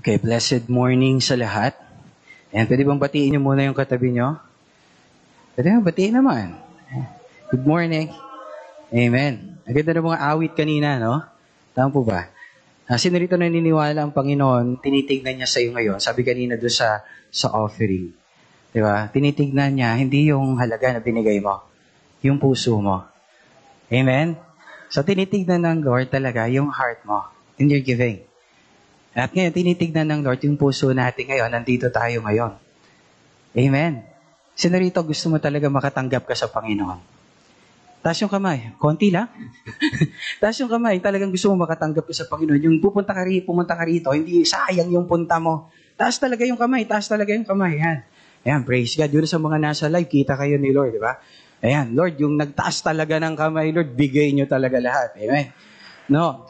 Okay, blessed morning sa lahat. And pwede bang batiin niyo muna yung katabi niyo? Pwede bang batiin naman. Good morning. Amen. Ang ganda ng mga awit kanina, no? Tama po ba? Uh, sino rito naniniwala ang Panginoon, tinitignan niya sa iyo ngayon. Sabi kanina doon sa, sa offering. Di ba? Tinitignan niya, hindi yung halaga na binigay mo. Yung puso mo. Amen? So, tinitignan ng Lord talaga yung heart mo in your giving. At ngayon, tinitignan ng Lord yung puso natin ngayon. Nandito tayo ngayon. Amen. Sino rito gusto mo talaga makatanggap ka sa Panginoon? Taas yung kamay. Konti lang. Taas yung kamay. Talagang gusto mo makatanggap ka sa Panginoon. Yung pupunta ka rito, pumunta ka rito, hindi sayang yung punta mo. Taas talaga yung kamay. Taas talaga yung kamay. Yan. Ayan, praise God. Yun sa mga nasa live, kita kayo ni Lord, di ba? Ayan, Lord, yung nagtaas talaga ng kamay, Lord, bigay nyo talaga lahat. Amen. No.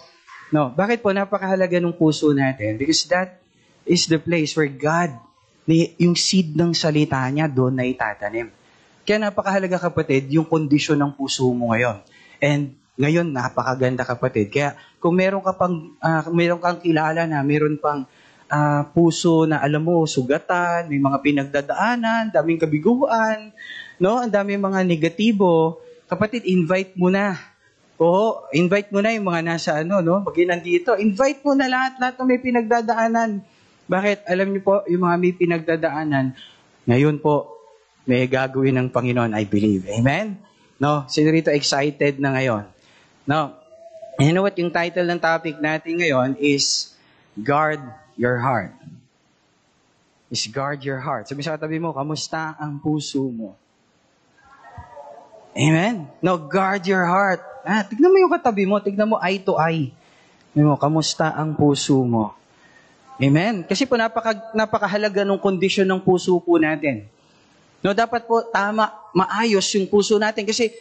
No. Bakit po napakahalaga ng puso natin? Because that is the place where God, yung seed ng salita niya, doon na itatanim. Kaya napakahalaga kapatid, yung kondisyon ng puso mo ngayon. And ngayon, napakaganda kapatid. Kaya kung meron ka pang, uh, meron kang kilala na meron pang uh, puso na alam mo, sugatan, may mga pinagdadaanan, daming kabiguan, no? Ang daming mga negatibo. Kapatid, invite mo na. Oo, invite mo na yung mga nasa ano, no? Pag nandito, invite mo na lahat-lahat na may pinagdadaanan. Bakit? Alam niyo po, yung mga may pinagdadaanan, ngayon po, may gagawin ng Panginoon, I believe. Amen? No? Sino rito excited na ngayon? No? You know what? Yung title ng topic natin ngayon is Guard Your Heart. Is guard your heart. Sabi sa katabi mo, kamusta ang puso mo? Amen? No, guard your heart. Ah, tignan mo yung katabi mo, tignan mo eye to eye. Mo, kamusta ang puso mo? Amen? Kasi po napaka, napakahalaga ng kondisyon ng puso po natin. No, dapat po tama, maayos yung puso natin kasi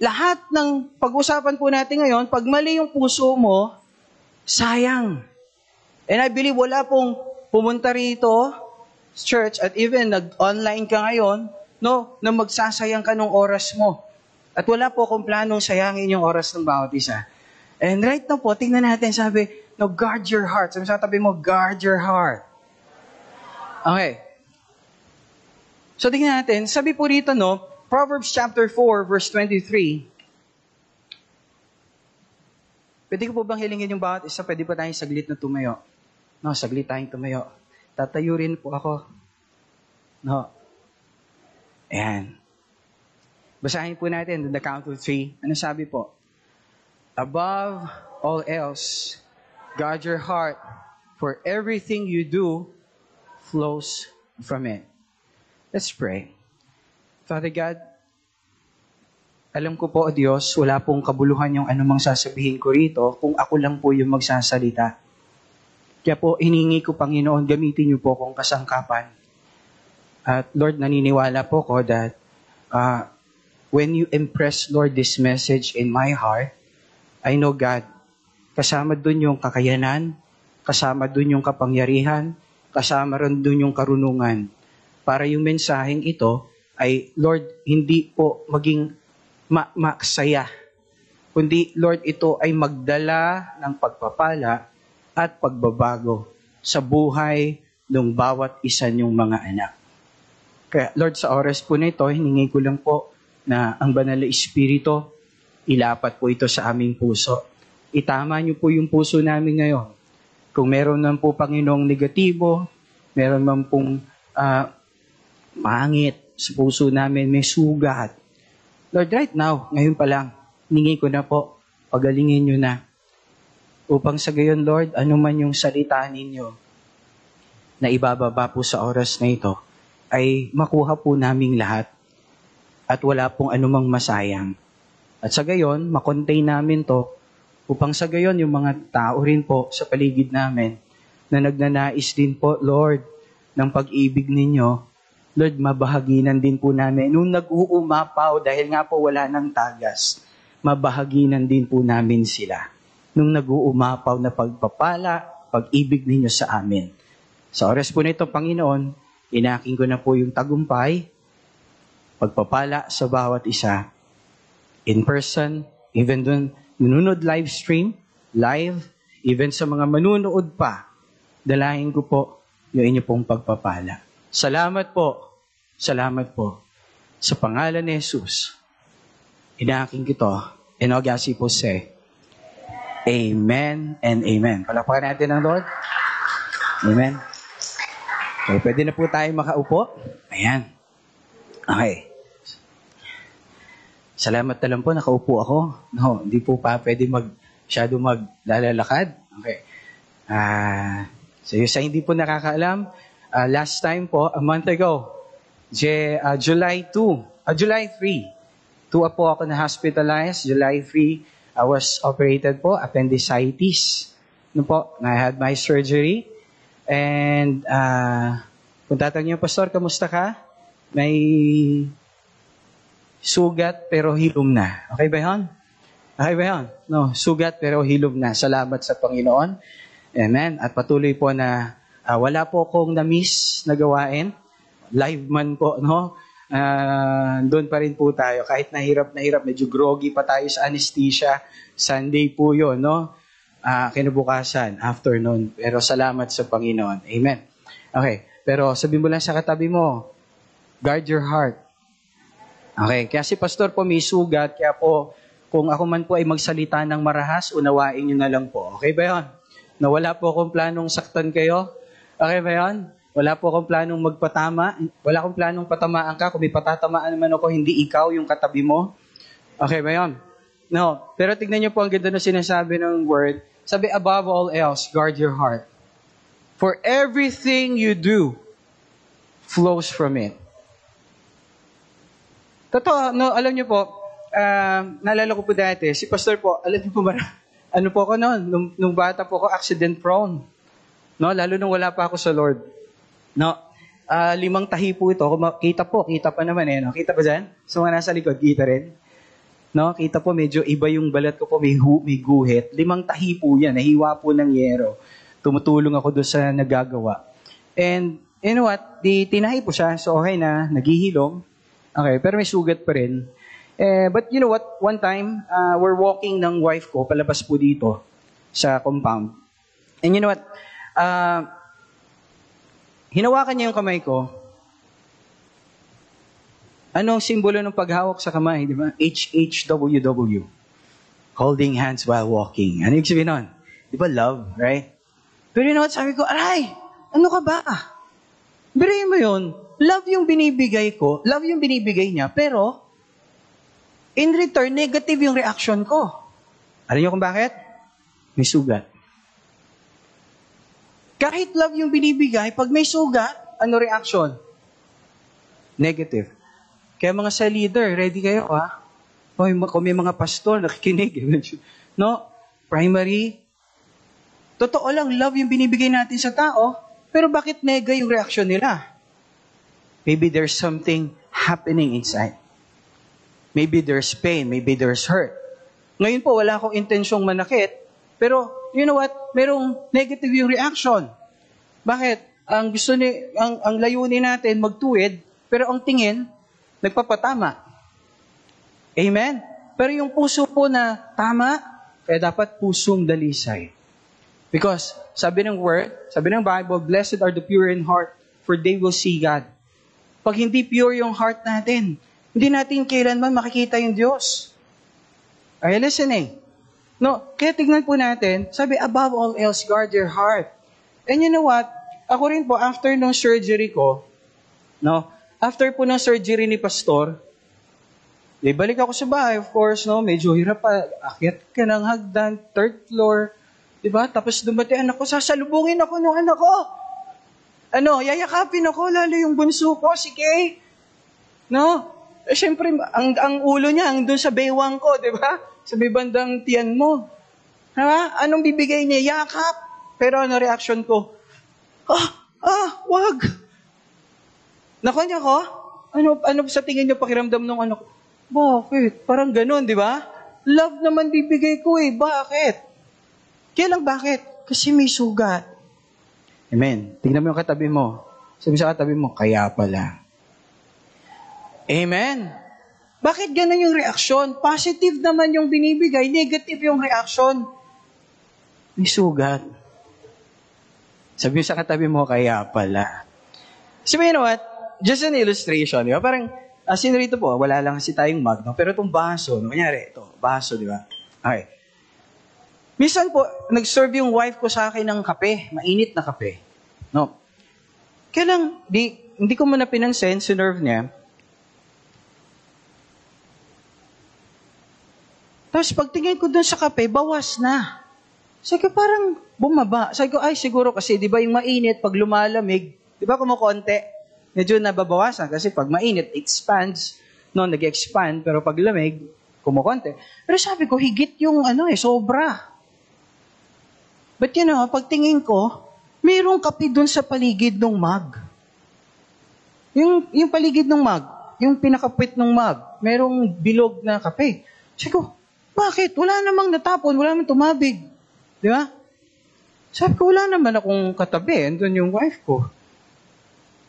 lahat ng pag-usapan po natin ngayon, pag mali yung puso mo, sayang. And I believe wala pong pumunta rito, church, at even nag-online ka ngayon, no, na magsasayang ka ng oras mo. At wala po akong planong sayangin yung oras ng bawat isa. And right now po, tingnan natin, sabi, no, guard your heart. Sabi sa tabi mo, guard your heart. Okay. So tingnan natin, sabi po rito no, Proverbs chapter 4 verse 23. Pwede ko po bang hilingin yung bawat isa? Pwede pa tayong saglit na tumayo. No, saglit tayong tumayo. Tatayo rin po ako. No. Ayan. Basahin po natin the count of three. Ano sabi po? Above all else, guard your heart, for everything you do flows from it. Let's pray. Father God, alam ko po, Diyos, wala pong kabuluhan yung anumang sasabihin ko rito kung ako lang po yung magsasalita. Kaya po, hiningi ko, Panginoon, gamitin niyo po kong kasangkapan. At Lord, naniniwala po ko that uh, when you impress, Lord, this message in my heart, I know, God, kasama dun yung kakayanan, kasama dun yung kapangyarihan, kasama rin dun yung karunungan para yung mensaheng ito ay, Lord, hindi po maging ma- maksaya, kundi, Lord, ito ay magdala ng pagpapala at pagbabago sa buhay ng bawat isa niyong mga anak. Kaya, Lord, sa oras po na ito, hiningi ko lang po na ang banal na Espiritu, ilapat po ito sa aming puso. Itama niyo po yung puso namin ngayon. Kung meron man po, Panginoong negatibo, meron man pong uh, pangit sa puso namin, may sugat. Lord, right now, ngayon pa lang, ningi ko na po, pagalingin nyo na. Upang sa gayon, Lord, ano man yung salita ninyo na ibababa po sa oras na ito, ay makuha po naming lahat at wala pong anumang masayang. At sa gayon, makontain namin to upang sa gayon yung mga tao rin po sa paligid namin na nagnanais din po, Lord, ng pag-ibig ninyo Lord, mabahaginan din po namin. Nung nag-uumapaw, dahil nga po wala ng tagas, mabahaginan din po namin sila. Nung nag-uumapaw na pagpapala, pag-ibig ninyo sa amin. Sa oras po nito, Panginoon, inaking ko na po yung tagumpay, pagpapala sa bawat isa. In person, even dun, nununod live stream, live, even sa mga manunood pa, dalahin ko po yung inyo pong pagpapala. Salamat po, salamat po. Sa pangalan ni Jesus, inaaking kito, inogasi po say, Amen and Amen. Palakpakan natin ang Lord. Amen. Okay, pwede na po tayo makaupo. Ayan. Okay. Salamat na lang po, nakaupo ako. No, hindi po pa pwede mag, masyado maglalalakad. Okay. Ah, so yung sa hindi po nakakaalam, ah, last time po, a month ago, J, ah, July 2, ah, July 3, 2 po ako na hospitalized. July 3, I was operated po, appendicitis. No po, I had my surgery. And, ah, kung tatanong niyo, Pastor, kamusta ka? May sugat pero hilom na. Okay ba yun? Okay ba yun? No, sugat pero hilom na. Salamat sa Panginoon. Amen. At patuloy po na uh, wala po akong na-miss na gawain. Live man po, no? Uh, doon pa rin po tayo. Kahit nahirap na hirap, medyo groggy pa tayo sa anesthesia. Sunday po yun, no? Uh, kinabukasan, afternoon. Pero salamat sa Panginoon. Amen. Okay. Pero sabihin mo lang sa katabi mo, guard your heart. Okay, kaya si pastor po may sugat, kaya po kung ako man po ay magsalita ng marahas, unawain nyo na lang po. Okay ba yun? Na wala po akong planong saktan kayo? Okay ba yun? Wala po akong planong magpatama. Wala akong planong patamaan ka. Kung may patatamaan naman ako, hindi ikaw yung katabi mo. Okay ba yun? No. Pero tignan niyo po ang ganda na sinasabi ng word. Sabi, above all else, guard your heart. For everything you do flows from it. Totoo, no, alam niyo po, uh, naalala ko po dati, si pastor po, alam niyo po ba, ano po ako noon, nung, nung bata po ako, accident prone. No, lalo nung wala pa ako sa Lord. No, uh, limang tahi po ito. Kita po, kita pa naman eh. No? Kita pa dyan? Sa mga nasa likod, kita rin. No, kita po medyo iba yung balat ko po, may, hu, may guhit. Limang tahi po yan, nahiwa po ng yero. Tumutulong ako doon sa nagagawa. And, you know what, di, tinahi po siya, so okay na, naghihilom. Okay, pero may sugat pa rin. Eh, but you know what? One time, uh, we're walking ng wife ko, palabas po dito sa compound. And you know what? Uh, hinawakan niya yung kamay ko. Anong simbolo ng paghawak sa kamay? Di ba? HHWW. Holding hands while walking. Ano yung sabihin nun? Di ba love, right? Pero you know what? Sabi ko, aray, ano ka ba? Birayin mo yun love yung binibigay ko, love yung binibigay niya, pero in return, negative yung reaction ko. Alam niyo kung bakit? May sugat. Kahit love yung binibigay, pag may sugat, ano reaction? Negative. Kaya mga sa leader, ready kayo ha? O, kung may mga pastor, nakikinig. No? Primary. Totoo lang, love yung binibigay natin sa tao, pero bakit nega yung reaction nila? Maybe there's something happening inside. Maybe there's pain, maybe there's hurt. Ngayon po, wala akong intensyong manakit, pero you know what? Merong negative yung reaction. Bakit? Ang gusto ni ang, ang layunin natin magtuwid, pero ang tingin nagpapatama. Amen. Pero yung puso po na tama, kaya dapat pusong dalisay. Because sabi ng word, sabi ng Bible, blessed are the pure in heart, for they will see God. Pag hindi pure yung heart natin, hindi natin kailanman makikita yung Diyos. Are you listening? No, kaya tignan po natin, sabi, above all else, guard your heart. And you know what? Ako rin po, after nung surgery ko, no, after po ng surgery ni Pastor, di balik ako sa bahay, of course, no, medyo hirap pa, akyat ka ng hagdan, third floor, di ba? Tapos dumati anak ko, sasalubungin ako ng anak ko. Ano, yayakapin ako, lalo yung bunso ko, si Kay. No? Eh, syempre, ang, ang ulo niya, ang doon sa baywang ko, di ba? Sa may bandang tiyan mo. Ha? Anong bibigay niya? Yakap. Pero ano reaction ko? Ah, ah, wag. Nako niya ko? Ano, ano sa tingin niyo pakiramdam ng ano? Bakit? Parang ganun, di ba? Love naman bibigay ko eh. Bakit? Kaya lang bakit? Kasi may sugat. Amen. Tingnan mo yung katabi mo. Sabi sa katabi mo, kaya pala. Amen. Bakit ganun yung reaksyon? Positive naman yung binibigay, negative yung reaksyon. May sugat. Sabi mo sa katabi mo, kaya pala. So, you know what? Just an illustration, di ba? Parang, uh, sino rito po, wala lang kasi tayong mug, no? Pero itong baso, no? Kunyari, ito, baso, di ba? Okay. Minsan po, nag-serve yung wife ko sa akin ng kape, mainit na kape. No? Kaya lang, di, hindi ko muna pinansin, sinerve niya. Tapos pagtingin ko dun sa kape, bawas na. Sabi parang bumaba. Sabi ko, ay siguro kasi, di ba yung mainit, pag lumalamig, di ba kumukonti, medyo nababawasan. Kasi pag mainit, expands, no, nag-expand, pero pag lamig, kumukonti. Pero sabi ko, higit yung ano eh, sobra. But you know, pagtingin ko, mayroong kape dun sa paligid ng mug. Yung, yung paligid ng mug, yung pinakapit ng mug, merong bilog na kape. Sabi ko, bakit? Wala namang natapon, wala namang tumabig. Di ba? Sabi ko, wala naman akong katabi. Andun yung wife ko.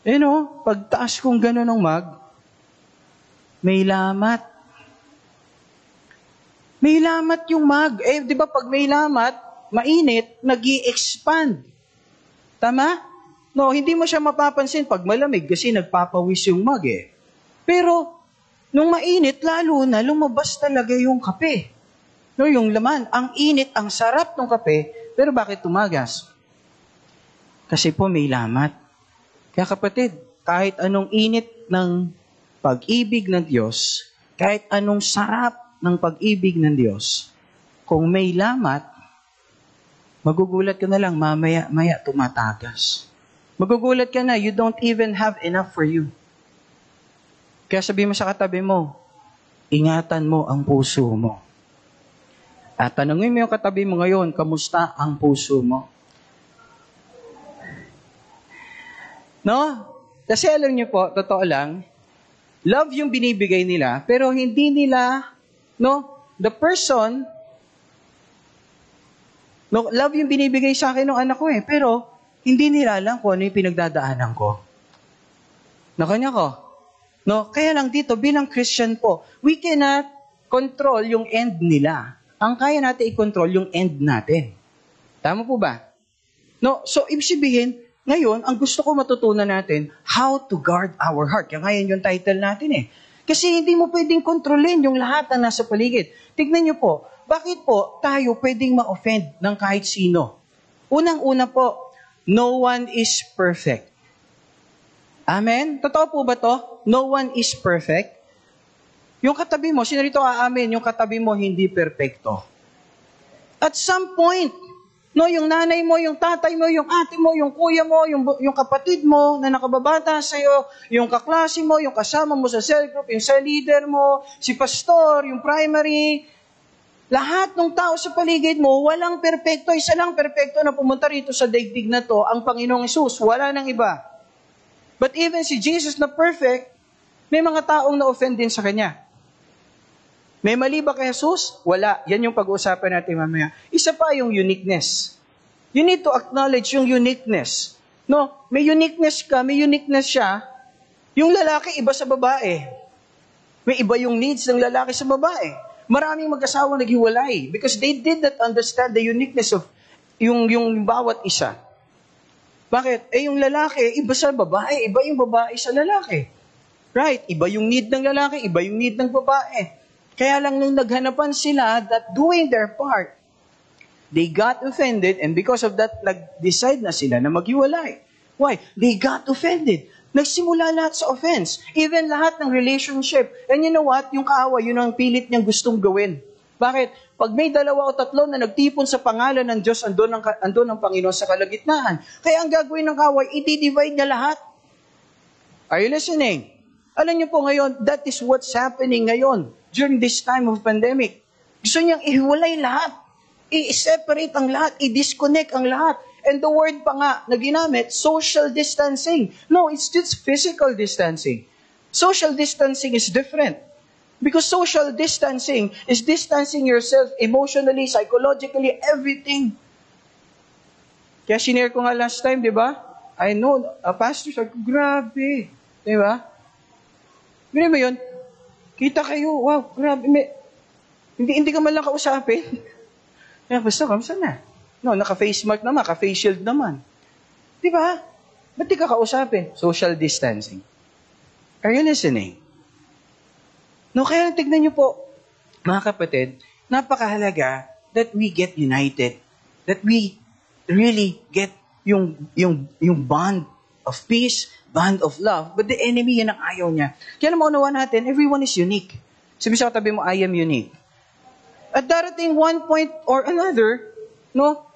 Eh no, pagtaas kong gano'n ng mag, may lamat. May lamat yung mag. Eh, di ba pag may lamat, mainit, nag expand Tama? No, hindi mo siya mapapansin pag malamig kasi nagpapawis yung mag eh. Pero, nung mainit, lalo na lumabas talaga yung kape. No, yung laman. Ang init, ang sarap ng kape, pero bakit tumagas? Kasi po may lamat. Kaya kapatid, kahit anong init ng pag-ibig ng Diyos, kahit anong sarap ng pag-ibig ng Diyos, kung may lamat, magugulat ka na lang, mamaya-maya tumatagas. Magugulat ka na, you don't even have enough for you. Kaya sabi mo sa katabi mo, ingatan mo ang puso mo. At tanungin mo yung katabi mo ngayon, kamusta ang puso mo? No? Kasi alam niyo po, totoo lang, love yung binibigay nila, pero hindi nila, no, the person, no, love yung binibigay sa akin ng anak ko eh, pero hindi nila alam kung ano yung pinagdadaanan ko. Nakanya ko. No, kaya lang dito, bilang Christian po, we cannot control yung end nila ang kaya natin i-control yung end natin. Tama po ba? No, so ibig sabihin, ngayon, ang gusto ko matutunan natin, how to guard our heart. Kaya ngayon yung title natin eh. Kasi hindi mo pwedeng kontrolin yung lahat na nasa paligid. Tignan niyo po, bakit po tayo pwedeng ma-offend ng kahit sino? Unang-una po, no one is perfect. Amen? Totoo po ba to? No one is perfect. Yung katabi mo, sino rito aamin, yung katabi mo hindi perpekto. At some point, no, yung nanay mo, yung tatay mo, yung ate mo, yung kuya mo, yung, yung kapatid mo na nakababata sa'yo, yung kaklase mo, yung kasama mo sa cell group, yung cell leader mo, si pastor, yung primary, lahat ng tao sa paligid mo, walang perpekto. Isa lang perpekto na pumunta rito sa daigdig na to, ang Panginoong Isus. Wala nang iba. But even si Jesus na perfect, may mga taong na-offend din sa Kanya. May mali ba kay Jesus? Wala. Yan yung pag-uusapan natin mamaya. Isa pa yung uniqueness. You need to acknowledge yung uniqueness. No, may uniqueness ka, may uniqueness siya. Yung lalaki, iba sa babae. May iba yung needs ng lalaki sa babae. Maraming mag-asawang naghiwalay because they did not understand the uniqueness of yung, yung bawat isa. Bakit? Eh yung lalaki, iba sa babae, iba yung babae sa lalaki. Right? Iba yung need ng lalaki, iba yung need ng babae. Kaya lang nung naghanapan sila that doing their part, they got offended and because of that, nag-decide na sila na maghiwalay. Why? They got offended. Nagsimula lahat sa offense. Even lahat ng relationship. And you know what? Yung kaaway, yun ang pilit niyang gustong gawin. Bakit? Pag may dalawa o tatlo na nagtipon sa pangalan ng Diyos, andun ang, andun ang Panginoon sa kalagitnaan. Kaya ang gagawin ng kaway, i-divide niya lahat. Are you listening? Alam niyo po ngayon, that is what's happening ngayon during this time of pandemic. Gusto niyang ihiwalay lahat. I-separate ang lahat. I-disconnect ang lahat. And the word pa nga na ginamit, social distancing. No, it's just physical distancing. Social distancing is different. Because social distancing is distancing yourself emotionally, psychologically, everything. Kaya sinare ko nga last time, di ba? I know, a pastor said, grabe. Di ba? Ganun ba yun? Kita kayo, wow, grabe, may, hindi, hindi ka man lang kausapin. Kaya, basta, kamusta na? No, naka-face mask naman, naka-face shield naman. Di ba? Ba't di ka kausapin? Social distancing. Are you listening? No, kaya tignan niyo po, mga kapatid, napakahalaga that we get united. That we really get yung, yung, yung bond of peace, bond of love. But the enemy, yan ang ayaw niya. Kaya naman unawa natin, everyone is unique. Sabi sa katabi mo, I am unique. At darating one point or another, no,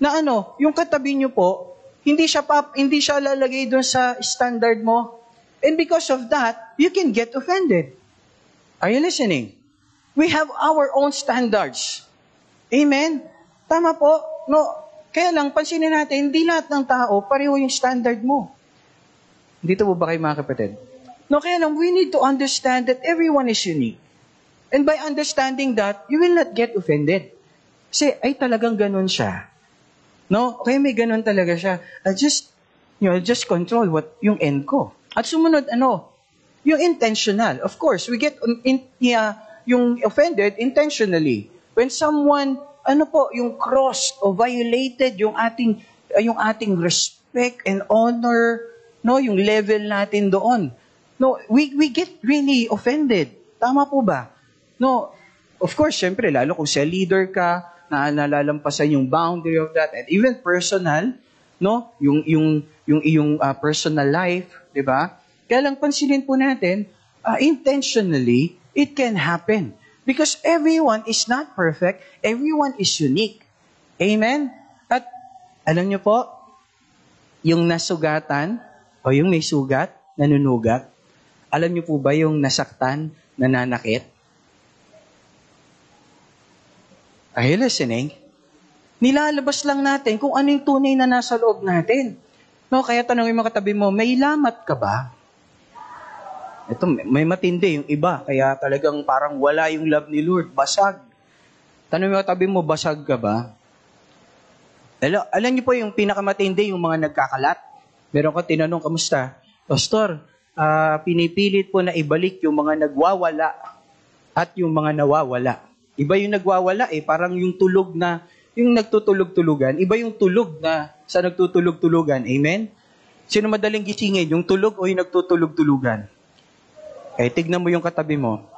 na ano, yung katabi niyo po, hindi siya pap, hindi siya lalagay doon sa standard mo. And because of that, you can get offended. Are you listening? We have our own standards. Amen? Tama po? No, kaya lang, pansinin natin, hindi lahat ng tao pareho yung standard mo. Dito po ba kayo mga kapatid? No, kaya lang, we need to understand that everyone is unique. And by understanding that, you will not get offended. Kasi, ay talagang ganun siya. No? Kaya may ganun talaga siya. I just, you know, just control what, yung end ko. At sumunod, ano, yung intentional. Of course, we get in, yeah, yung offended intentionally. When someone, ano po, yung crossed o violated yung ating, uh, yung ating respect and honor, no, yung level natin doon. No, we, we get really offended. Tama po ba? No, of course, syempre, lalo kung sa leader ka, na nalalampasan yung boundary of that and even personal, no? Yung yung yung iyong uh, personal life, 'di ba? Kaya lang pansinin po natin, uh, intentionally it can happen because everyone is not perfect, everyone is unique. Amen. At alam niyo po, yung nasugatan o yung may sugat, nanunugat, alam niyo po ba yung nasaktan, nananakit? Are you listening? Nilalabas lang natin kung ano yung tunay na nasa loob natin. No, kaya tanongin mo katabi mo, may lamat ka ba? Ito, may matindi yung iba. Kaya talagang parang wala yung love ni Lord. Basag. Tanongin mo katabi mo, basag ka ba? Alam, alam niyo po yung pinakamatindi, yung mga nagkakalat. Meron ko tinanong, kamusta? Pastor, uh, pinipilit po na ibalik yung mga nagwawala at yung mga nawawala. Iba yung nagwawala eh, parang yung tulog na, yung nagtutulog-tulugan, iba yung tulog na sa nagtutulog-tulugan. Amen? Sino madaling gisingin, yung tulog o yung nagtutulog-tulugan? Eh, tignan mo yung katabi mo.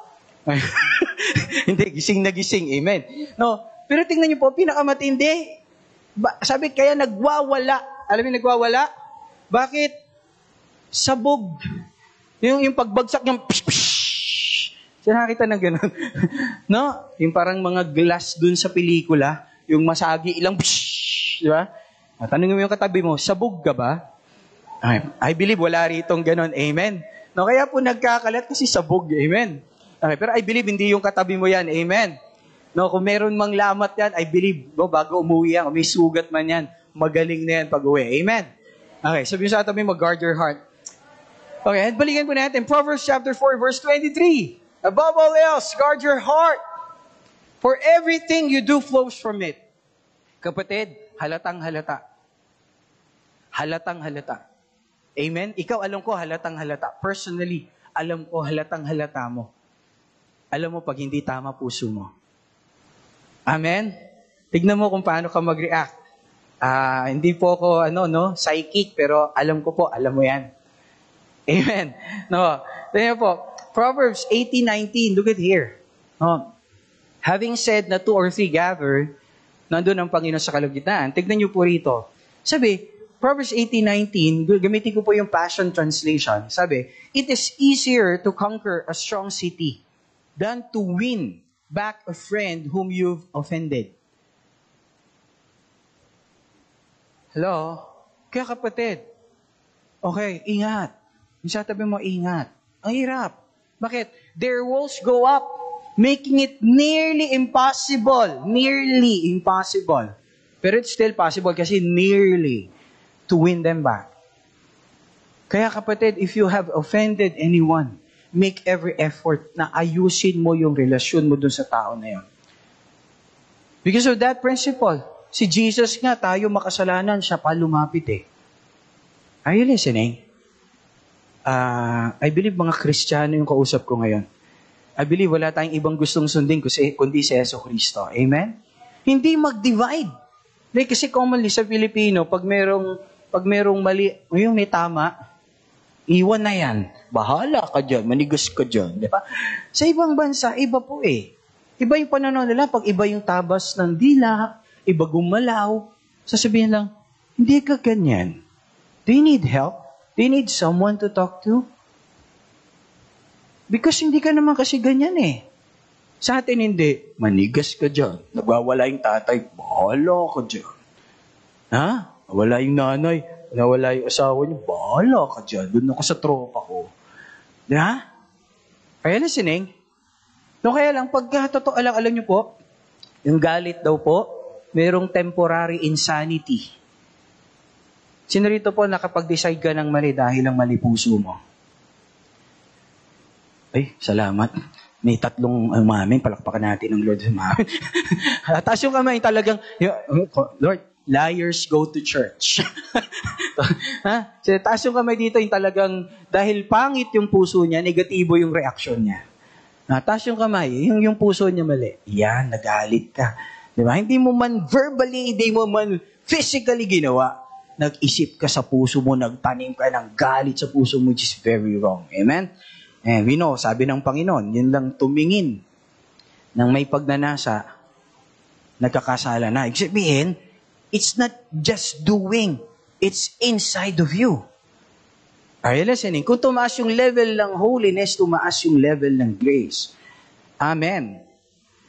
Hindi, gising na gising. Amen. No, pero tingnan niyo po, pinakamatindi. Ba, sabi, kaya nagwawala. Alam mo nagwawala? Bakit? Sabog. Yung, yung pagbagsak, yung psh, psh, siya nakakita ng ganun. no? Yung parang mga glass dun sa pelikula, yung masagi ilang pshh, di ba? Tanungin mo yung katabi mo, sabog ka ba? I, I believe wala ritong ganun. Amen. No, kaya po nagkakalat kasi sabog. Amen. Okay, pero I believe hindi yung katabi mo yan. Amen. No, kung meron mang lamat yan, I believe, no, bago umuwi yan, may sugat man yan, magaling na yan pag uwi. Amen. Okay, sabi sa katabi mo, guard your heart. Okay, at balikan po natin, Proverbs chapter 4, verse 23. Above all else, guard your heart. For everything you do flows from it. Kapatid, halatang halata. Halatang halata. Amen? Ikaw, alam ko, halatang halata. Personally, alam ko, halatang halata mo. Alam mo pag hindi tama puso mo. Amen? Tignan mo kung paano ka mag-react. Uh, hindi po ako, ano, no, psychic, pero alam ko po, alam mo yan. Amen? No, tignan po, Proverbs 18:19, look at here. Oh, having said na two or three gather, nandun ang Panginoon sa kalagitnaan. Tignan niyo po rito. Sabi, Proverbs 18:19, gamitin ko po yung Passion Translation. Sabi, it is easier to conquer a strong city than to win back a friend whom you've offended. Hello? Kaya kapatid, okay, ingat. Yung sabi mo, ingat. Ang hirap. Bakit? Their walls go up, making it nearly impossible. Nearly impossible. Pero it's still possible kasi nearly to win them back. Kaya kapatid, if you have offended anyone, make every effort na ayusin mo yung relasyon mo dun sa tao na yun. Because of that principle, si Jesus nga, tayo makasalanan, siya pa lumapit eh. Are you listening? Uh, I believe mga Kristiyano yung kausap ko ngayon. I believe wala tayong ibang gustong sundin kundi si Yeso Kristo. Amen? Hindi mag-divide. Like, kasi commonly sa Filipino, pag merong, pag merong mali, yung may tama, iwan na yan. Bahala ka dyan, manigas ka dyan. Di ba? Sa ibang bansa, iba po eh. Iba yung pananaw nila, pag iba yung tabas ng dila, iba gumalaw, sasabihin lang, hindi ka ganyan. Do you need help? Do you need someone to talk to? Because hindi ka naman kasi ganyan eh. Sa atin hindi. Manigas ka dyan. Nagwawala yung tatay. Bahala ka dyan. Ha? Wala yung nanay. Nawala yung asawa niyo. Bahala ka dyan. Doon ako sa tropa ko. Di ba? You listening? No, kaya lang, pagka totoo lang, alam niyo po, yung galit daw po, merong temporary insanity. Sino rito po nakapag-decide ka ng mali dahil ang mali puso mo? Ay, salamat. May tatlong umamin, palakpakan natin ng Lord umamin. Taas yung kamay, talagang, Lord, liars go to church. ha? So, taas yung kamay dito, yung talagang, dahil pangit yung puso niya, negatibo yung reaction niya. Ha, taas yung kamay, yung, yung puso niya mali. Yan, nagalit ka. Di ba? Hindi mo man verbally, hindi mo man physically ginawa. Nag-isip ka sa puso mo, nagtanim ka ng galit sa puso mo, which is very wrong. Amen? And we know, sabi ng Panginoon, yun lang tumingin ng may pagnanasa, nagkakasala na. Ibig sabihin, it's not just doing, it's inside of you. Are you listening? Kung tumaas yung level ng holiness, tumaas yung level ng grace. Amen.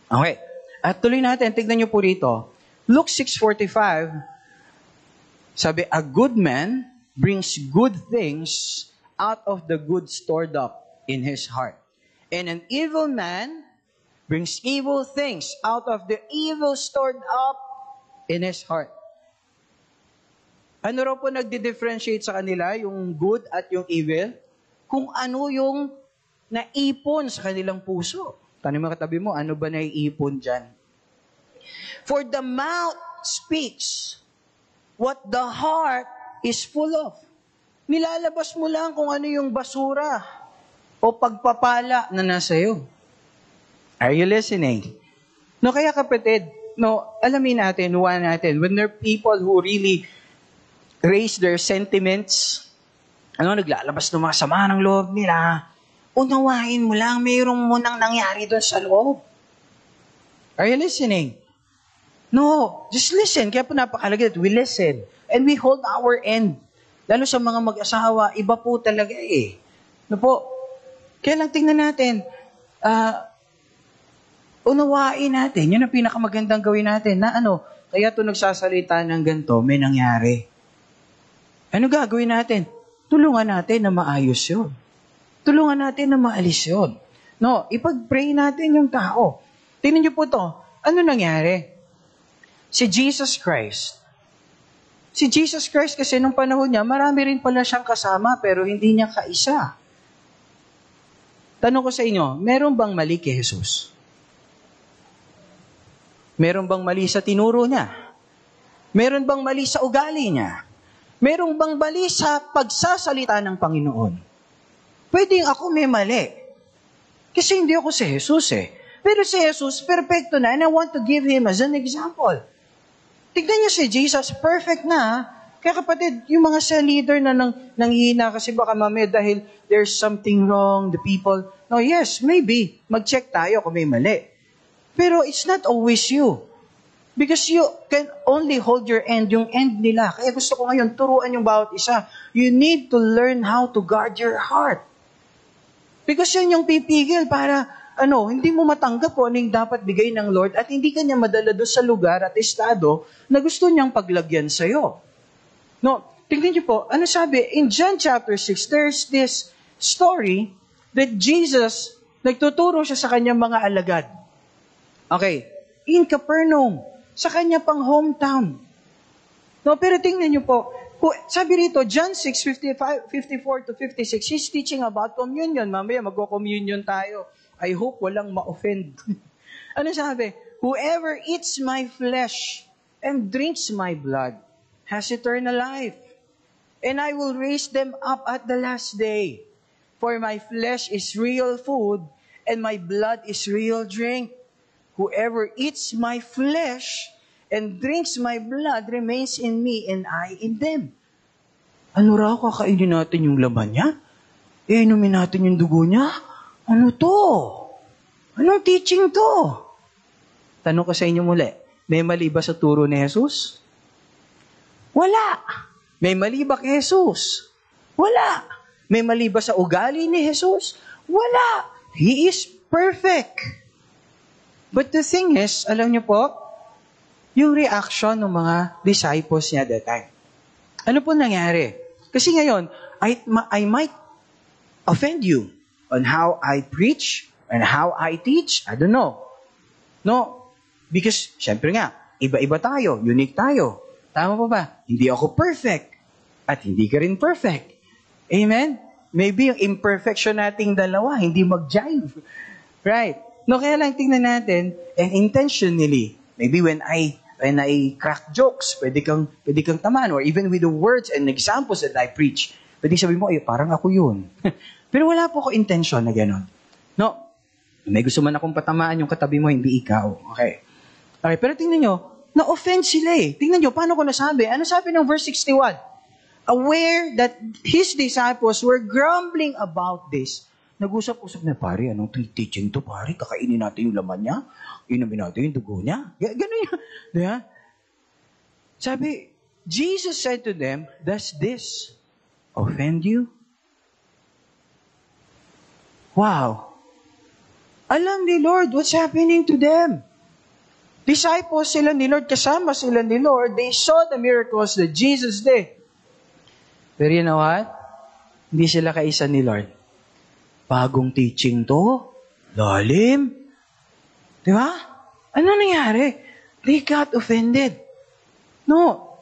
Okay. At tuloy natin, tignan nyo po rito. Luke 6.45, sabi, A good man brings good things out of the good stored up in his heart. And an evil man brings evil things out of the evil stored up in his heart. Ano raw po nagdi-differentiate sa kanila, yung good at yung evil? Kung ano yung naipon sa kanilang puso. Tanong mo katabi mo, ano ba naiipon dyan? For the mouth speaks what the heart is full of. Nilalabas mo lang kung ano yung basura o pagpapala na nasa iyo. Are you listening? No, kaya kapatid, no, alamin natin, nuwa natin, when there are people who really raise their sentiments, ano, naglalabas ng mga sama ng loob nila, unawain mo lang, mayroong munang nangyari doon sa loob. Are you listening? No, just listen. Kaya po napakalaga that we listen. And we hold our end. Lalo sa mga mag-asawa, iba po talaga eh. No po, kaya lang tingnan natin, uh, unawain natin, yun ang pinakamagandang gawin natin, na ano, kaya to nagsasalita ng ganito, may nangyari. Ano gagawin natin? Tulungan natin na maayos yun. Tulungan natin na maalis yun. No, ipag-pray natin yung tao. Tingnan niyo po to. Ano nangyari? Si Jesus Christ. Si Jesus Christ kasi nung panahon niya, marami rin pala siyang kasama pero hindi niya kaisa. Tanong ko sa inyo, meron bang mali kay Jesus? Meron bang mali sa tinuro niya? Meron bang mali sa ugali niya? Merong bang mali sa pagsasalita ng Panginoon? Pwedeng ako may mali. Kasi hindi ako si Jesus eh. Pero si Jesus, perfecto na, and I want to give Him as an example. Tignan niyo si Jesus, perfect na. Kaya kapatid, yung mga sa leader na nang, nanghihina kasi baka mamaya dahil there's something wrong, the people, no, yes, maybe, mag-check tayo kung may mali. Pero it's not always you. Because you can only hold your end, yung end nila. Kaya gusto ko ngayon, turuan yung bawat isa. You need to learn how to guard your heart. Because yun yung pipigil para, ano, hindi mo matanggap kung ano yung dapat bigay ng Lord at hindi ka niya madala doon sa lugar at estado na gusto niyang paglagyan sa'yo. No, tingnan niyo po, ano sabi? In John chapter 6, there's this story that Jesus, nagtuturo siya sa kanyang mga alagad. Okay, in Capernaum, sa kanya pang hometown. No, pero tingnan niyo po, sabi rito, John 6, 55, 54 to 56, he's teaching about communion. Mamaya magko-communion tayo. I hope walang ma-offend. ano sabi? Whoever eats my flesh and drinks my blood has eternal life. And I will raise them up at the last day. For my flesh is real food and my blood is real drink. Whoever eats my flesh and drinks my blood remains in me and I in them. Ano raw, kakainin natin yung laman niya? Eh, inumin natin yung dugo niya? Ano to? Anong teaching to? Tanong ko sa inyo muli, may mali ba sa turo ni Jesus? Wala. May mali ba kay Jesus? Wala. May mali ba sa ugali ni Jesus? Wala. He is perfect. But the thing is, alam niyo po, yung reaction ng mga disciples niya that time. Ano po nangyari? Kasi ngayon, I, I might offend you on how I preach and how I teach. I don't know. No. Because, syempre nga, iba-iba tayo, unique tayo. Tama po ba? Hindi ako perfect. At hindi ka rin perfect. Amen? Maybe yung imperfection nating dalawa, hindi mag-jive. Right? No, kaya lang tingnan natin, and intentionally, maybe when I when I crack jokes, pwede kang, pwede kang taman, or even with the words and examples that I preach, pwede sabihin mo, eh, parang ako yun. Pero wala po ako intention na gano'n. No, may gusto man akong patamaan yung katabi mo, hindi ikaw. Okay. Okay, pero tingnan nyo, na-offend sila eh. Tingnan nyo, paano ko nasabi? Ano sabi ng verse 61? Aware that his disciples were grumbling about this. Nag-usap-usap na, pare, anong teaching to, pare? Kakainin natin yung laman niya? Inumin natin yung dugo niya? G- ganun yun. Diba? Sabi, Jesus said to them, Does this offend you? Wow. Alam ni Lord what's happening to them. Disciples sila ni Lord, kasama sila ni Lord. They saw the miracles that Jesus did. Pero you know what? Hindi sila kaisa ni Lord. Bagong teaching to. Lalim. Di ba? Ano nangyari? They got offended. No.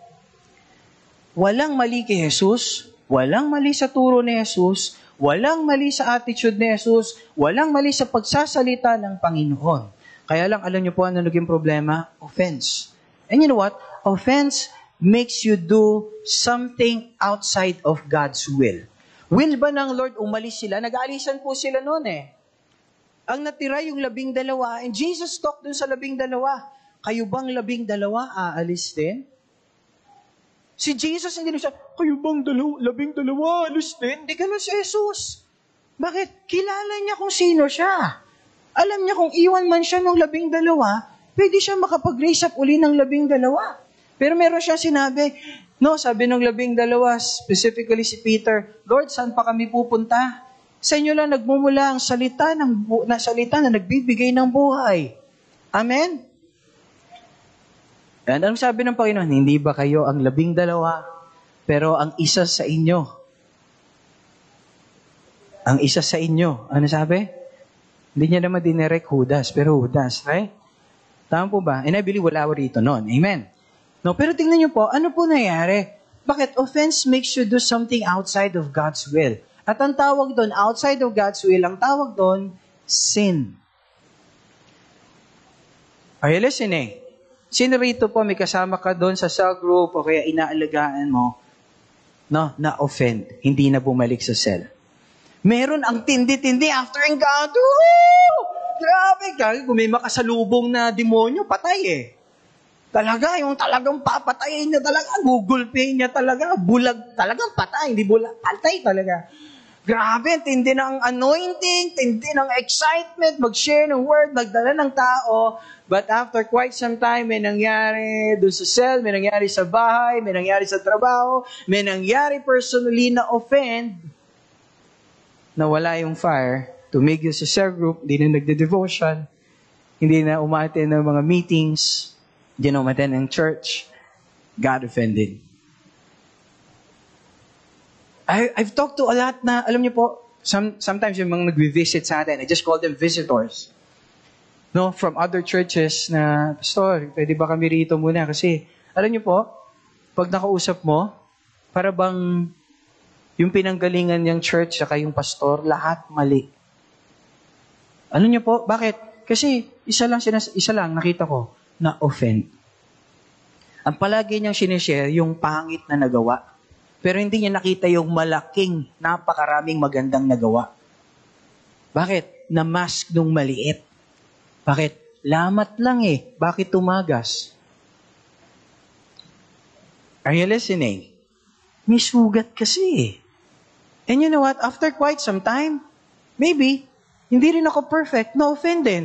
Walang mali kay Jesus. Walang mali sa turo ni Jesus. Walang mali sa attitude ni Jesus. Walang mali sa pagsasalita ng Panginoon. Kaya lang, alam niyo po ano naging problema? Offense. And you know what? Offense makes you do something outside of God's will. Will ba ng Lord umalis sila? Nag-aalisan po sila noon eh. Ang natira yung labing dalawa, and Jesus talked dun sa labing dalawa. Kayo bang labing dalawa aalis din? Si Jesus hindi siya, kayo bang dalaw, labing dalawa aalis din? Hindi ganun si Jesus. Bakit? Kilala niya kung sino siya. Alam niya kung iwan man siya ng labing dalawa, pwede siya makapag-raise up uli ng labing dalawa. Pero meron siya sinabi, no, sabi ng labing dalawa, specifically si Peter, Lord, saan pa kami pupunta? Sa inyo lang nagmumula ang salita ng bu- na salita na nagbibigay ng buhay. Amen? And anong sabi ng Panginoon? Hindi ba kayo ang labing dalawa, pero ang isa sa inyo? Ang isa sa inyo. Ano sabi? Hindi niya naman dinirect Judas, pero Judas, right? Tama po ba? And I believe wala ako rito noon. Amen. No, pero tingnan niyo po, ano po nangyari? Bakit? Offense makes you do something outside of God's will. At ang tawag doon, outside of God's will, ang tawag doon, sin. Are you listening? Sino rito po, may kasama ka doon sa cell group o kaya inaalagaan mo, no, na-offend, hindi na bumalik sa cell. Meron ang tindi-tindi after encounter. Woo! Grabe, kaya kung may makasalubong na demonyo, patay eh. Talaga, yung talagang papatayin niya talaga, gugulpin niya talaga, bulag, talagang patay, hindi bulag, patay talaga. Grabe, tindi ng anointing, tindi ng excitement, mag-share ng word, magdala ng tao. But after quite some time, may nangyari doon sa cell, may nangyari sa bahay, may nangyari sa trabaho, may nangyari personally na offend, nawala yung fire, tumigil sa cell group, hindi na nagde-devotion, hindi na umaten ng mga meetings, hindi na umaten ng church, God offended. I, I've talked to a lot na, alam niyo po, some, sometimes yung mga nag-visit sa atin, I just call them visitors. No, from other churches na, Pastor, pwede ba kami rito muna? Kasi, alam niyo po, pag nakausap mo, para bang yung pinanggalingan niyang church saka yung pastor, lahat mali. Ano niyo po? Bakit? Kasi isa lang, sinas- isa lang nakita ko na offend. Ang palagi niyang sinishare yung pangit na nagawa. Pero hindi niya nakita yung malaking, napakaraming magandang nagawa. Bakit? Na-mask nung maliit. Bakit? Lamat lang eh. Bakit tumagas? Are you listening? May sugat kasi eh. And you know what? After quite some time, maybe, hindi rin ako perfect, na-offend din.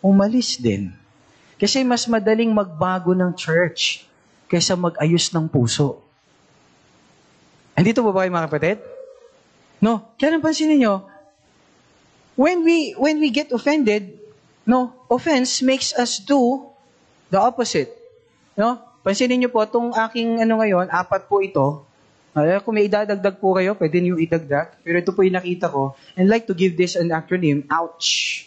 Umalis din. Kasi mas madaling magbago ng church kaysa mag-ayos ng puso. Andito ba ba kayo mga kapatid? No? Kaya napansin ninyo, when we, when we get offended, no, offense makes us do the opposite. No? Pansinin niyo po, itong aking ano ngayon, apat po ito. Uh, kung may idadagdag po kayo, pwede niyo idagdag. Pero ito po yung nakita ko. And like to give this an acronym, ouch.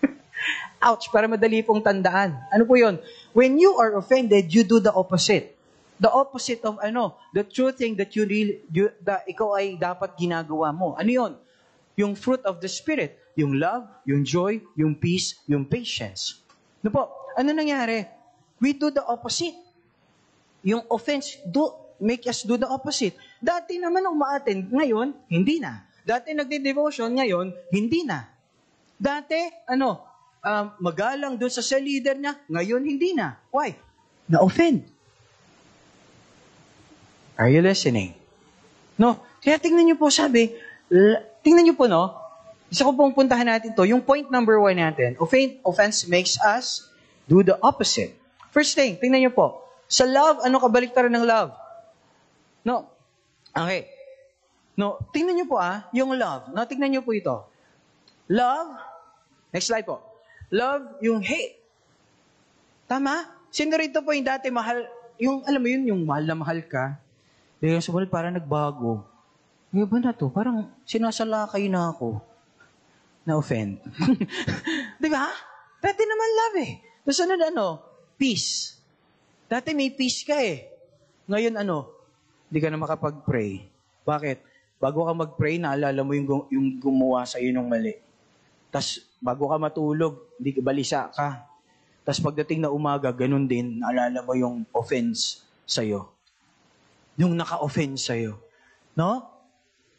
ouch, para madali pong tandaan. Ano po yon? When you are offended, you do the opposite. The opposite of ano, the true thing that you really, you, that ikaw ay dapat ginagawa mo. Ano yon? Yung fruit of the Spirit. Yung love, yung joy, yung peace, yung patience. Ano po? Ano nangyari? We do the opposite. Yung offense, do, make us do the opposite. Dati naman umaattend, ngayon, hindi na. Dati nagde-devotion, ngayon, hindi na. Dati, ano, um, magalang doon sa cell leader niya, ngayon hindi na. Why? Na-offend. Are you listening? No. Kaya tingnan niyo po, sabi, tingnan niyo po, no? Isa ko pong puntahan natin to. Yung point number one natin, offense makes us do the opposite. First thing, tingnan niyo po. Sa love, ano kabaliktaran ng love? No. Okay. No, tingnan niyo po ah, yung love. No, tingnan niyo po ito. Love, next slide po. Love, yung hate. Tama? Sino rito po yung dati mahal, yung, alam mo yun, yung mahal na mahal ka, biglang sumunod parang nagbago. Yung ba na to? Parang sinasalakay na ako. Na-offend. Di ba? Dati naman love eh. Tapos ano ano? Peace. Dati may peace ka eh. Ngayon ano? Hindi ka na makapag-pray. Bakit? Bago ka mag-pray, naalala mo yung, yung gumawa sa iyo ng mali. Tapos, bago ka matulog, hindi ka balisa ka. Tapos pagdating na umaga, ganun din, naalala mo yung offense sa'yo. Yung naka-offense sa'yo. No?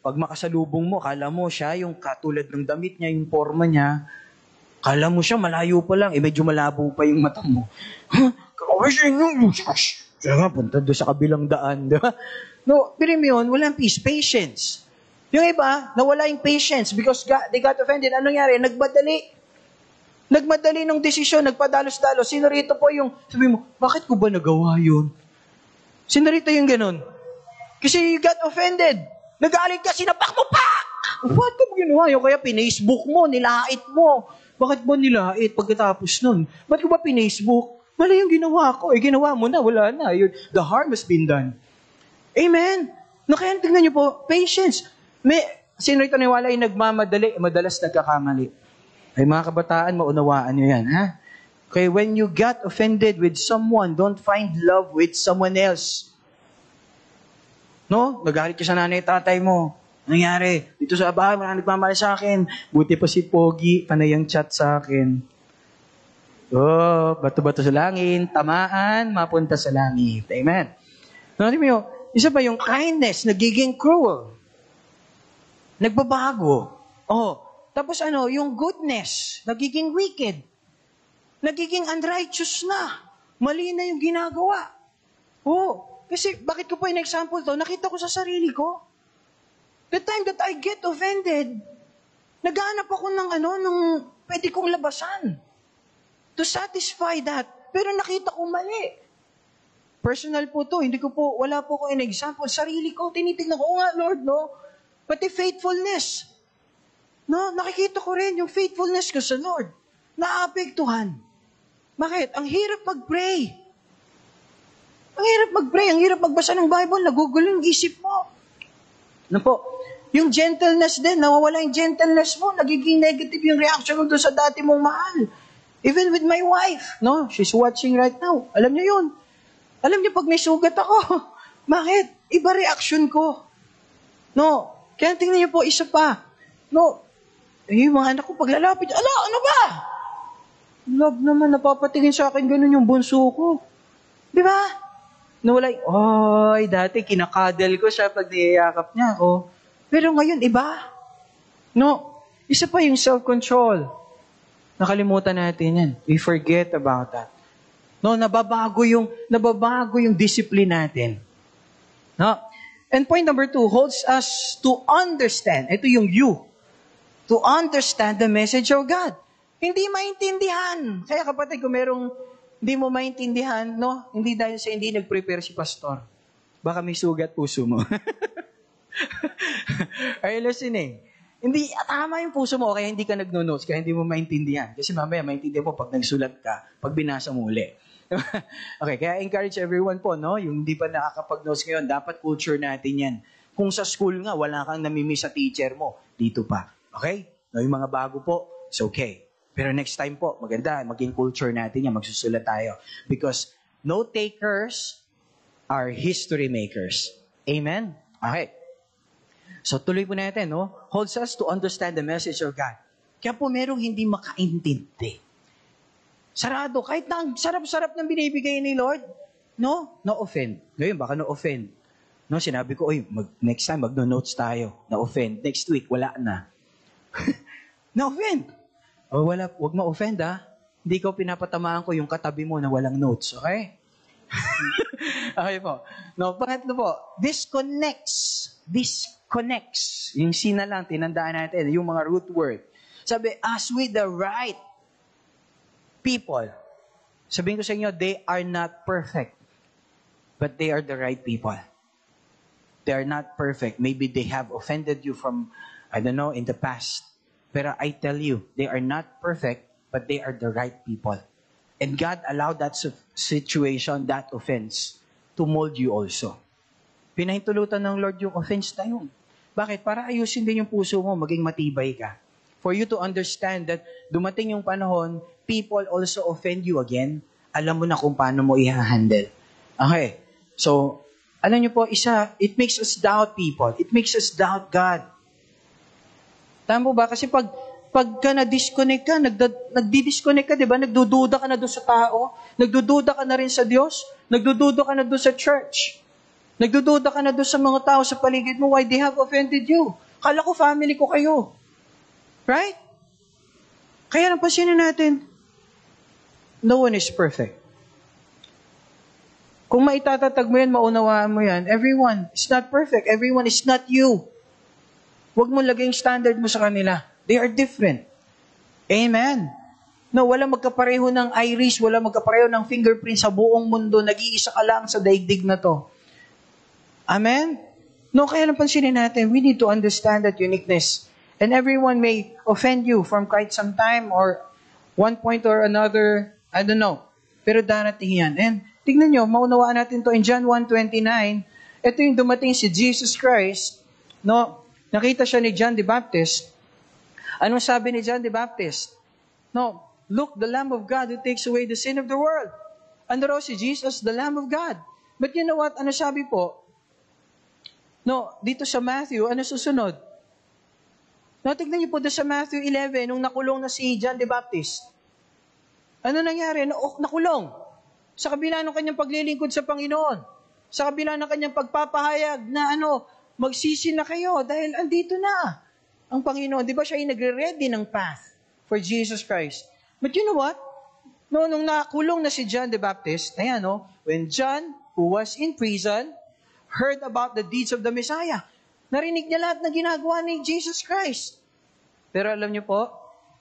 Pag makasalubong mo, kala mo siya, yung katulad ng damit niya, yung forma niya, kala mo siya, malayo pa lang, eh medyo malabo pa yung mata mo. Huh? Kakawashin nyo! Siya nga, punta doon sa kabilang daan, di ba? No, pero yun, walang peace, patience. Yung iba, nawala yung patience because God, they got offended. Ano nangyari? Nagmadali. Nagmadali ng desisyon, nagpadalos-dalos. Sino rito po yung, sabi mo, bakit ko ba nagawa yun? Sino rito yung ganun? Kasi you got offended. Nagalit ka, sinapak mo, pak! What ka ginawa yun? Kaya pinacebook mo, nilait mo. Bakit mo nilait pagkatapos nun? Ba't ko ba pinacebook? Mali yung ginawa ko. Eh, ginawa mo na, wala na. Yun, the harm has been done. Amen. No, kaya tingnan niyo po, patience. May, sino ito niwala ay nagmamadali, madalas nagkakamali. Ay mga kabataan, maunawaan niyo yan, ha? Okay, when you got offended with someone, don't find love with someone else. No? Nagalit ka sa nanay tatay mo. Nangyari, dito sa bahay, wala nagmamali sa akin. Buti pa si Pogi, panayang chat sa akin. Oh, bato-bato sa langit, tamaan, mapunta sa langit. Amen. Ano mo yun? Isa pa yung kindness, nagiging cruel. Nagbabago. Oh, tapos ano, yung goodness, nagiging wicked. Nagiging unrighteous na. Mali na yung ginagawa. Oh, kasi bakit ko po yung example to? Nakita ko sa sarili ko. The time that I get offended, naghahanap ako ng ano, ng pwede kong labasan. To satisfy that. Pero nakita ko mali. Personal po to. Hindi ko po, wala po ko in example. Sarili ko, tinitignan ko, nga, Lord, no? Pati faithfulness. No, nakikita ko rin yung faithfulness ko sa Lord. Naapektuhan. Bakit? Ang hirap mag-pray. Ang hirap mag-pray, ang hirap magbasa ng Bible, nagugulo yung isip mo. Ano po? Yung gentleness din, nawawala yung gentleness mo, nagiging negative yung reaction mo doon sa dati mong mahal. Even with my wife, no? She's watching right now. Alam niyo yun. Alam niyo, pag may sugat ako, bakit? Iba reaction ko. No? Kaya tingnan niyo po, isa pa. No? Eh, yung mga anak ko, paglalapit, ala, ano ba? Love naman, napapatingin sa akin ganun yung bunso ko. Di ba? Nawala yung, oy, dati kinakadel ko siya pag niyayakap niya ako. Pero ngayon, iba. No? Isa pa yung self-control. Nakalimutan natin yan. We forget about that. No, nababago yung nababago yung discipline natin. No? And point number two, holds us to understand. Ito yung you. To understand the message of God. Hindi maintindihan. Kaya kapatid, kung merong hindi mo maintindihan, no? Hindi dahil sa hindi nag-prepare si pastor. Baka may sugat puso mo. Are you listening? Hindi, tama yung puso mo, kaya hindi ka nagno-notes, kaya hindi mo maintindihan. Kasi mamaya, maintindihan mo pag nagsulat ka, pag binasa mo uli. okay, kaya encourage everyone po, no? Yung hindi pa nakakapag-notes ngayon, dapat culture natin yan. Kung sa school nga, wala kang namimiss sa teacher mo, dito pa. Okay? No, yung mga bago po, it's okay. Pero next time po, maganda, maging culture natin yan, magsusulat tayo. Because note takers are history makers. Amen? Okay. So tuloy po natin, no? Holds us to understand the message of God. Kaya po merong hindi makaintindi. Sarado, kahit na ang sarap-sarap ng binibigay ni Lord, no? No-offend. Ngayon, baka no-offend. No, sinabi ko, oy, mag, next time magno-notes tayo. Na-offend. Next week, wala na. na-offend. O wala, wag ma-offend ha. Hindi ko pinapatamaan ko yung katabi mo na walang notes, okay? okay po. No, pangatlo po, disconnects. Disconnects. Yung sina lang, tinandaan natin, yung mga root word. Sabi, as with the right people. Sabihin ko sa inyo, they are not perfect. But they are the right people. They are not perfect. Maybe they have offended you from, I don't know, in the past. Pero I tell you, they are not perfect, but they are the right people. And God allowed that situation, that offense, to mold you also. Pinahintulutan ng Lord yung offense na yun. Bakit? Para ayusin din yung puso mo, maging matibay ka. For you to understand that dumating yung panahon, people also offend you again, alam mo na kung paano mo i-handle. Okay. So, alam niyo po, isa, it makes us doubt people. It makes us doubt God. Tama ba? Kasi pag, pag ka na-disconnect ka, nagda, nagdi-disconnect ka, di ba? Nagdududa ka na doon sa tao. Nagdududa ka na rin sa Diyos. Nagdududa ka na doon sa church. Nagdududa ka na doon sa mga tao sa paligid mo. Why they have offended you? Kala ko family ko kayo. Right? Kaya napansinin natin, no one is perfect. Kung maitatatag mo yan, maunawaan mo yan, everyone is not perfect. Everyone is not you. Huwag mo laging standard mo sa kanila. They are different. Amen. No, wala magkapareho ng iris, wala magkapareho ng fingerprint sa buong mundo. Nag-iisa ka lang sa daigdig na to. Amen? No, kaya lang pansinin natin, we need to understand that uniqueness. And everyone may offend you from quite some time or one point or another, I don't know. Pero darating yan. And tignan nyo, maunawaan natin to in John 1.29. Ito yung dumating si Jesus Christ. No, nakita siya ni John the Baptist. Anong sabi ni John the Baptist? No, look, the Lamb of God who takes away the sin of the world. Ano raw si Jesus? The Lamb of God. But you know what? Ano sabi po? No, dito sa Matthew, ano susunod? No, tignan niyo po doon sa Matthew 11, nung nakulong na si John the Baptist. Ano nangyari? No, nakulong. Sa kabila ng kanyang paglilingkod sa Panginoon. Sa kabila ng kanyang pagpapahayag na ano, magsisi na kayo dahil andito na ang Panginoon. Di ba siya yung nagre-ready ng path for Jesus Christ? But you know what? No, nung nakulong na si John the Baptist, ayan no, when John, who was in prison, heard about the deeds of the Messiah, narinig niya lahat na ginagawa ni Jesus Christ. Pero alam niyo po,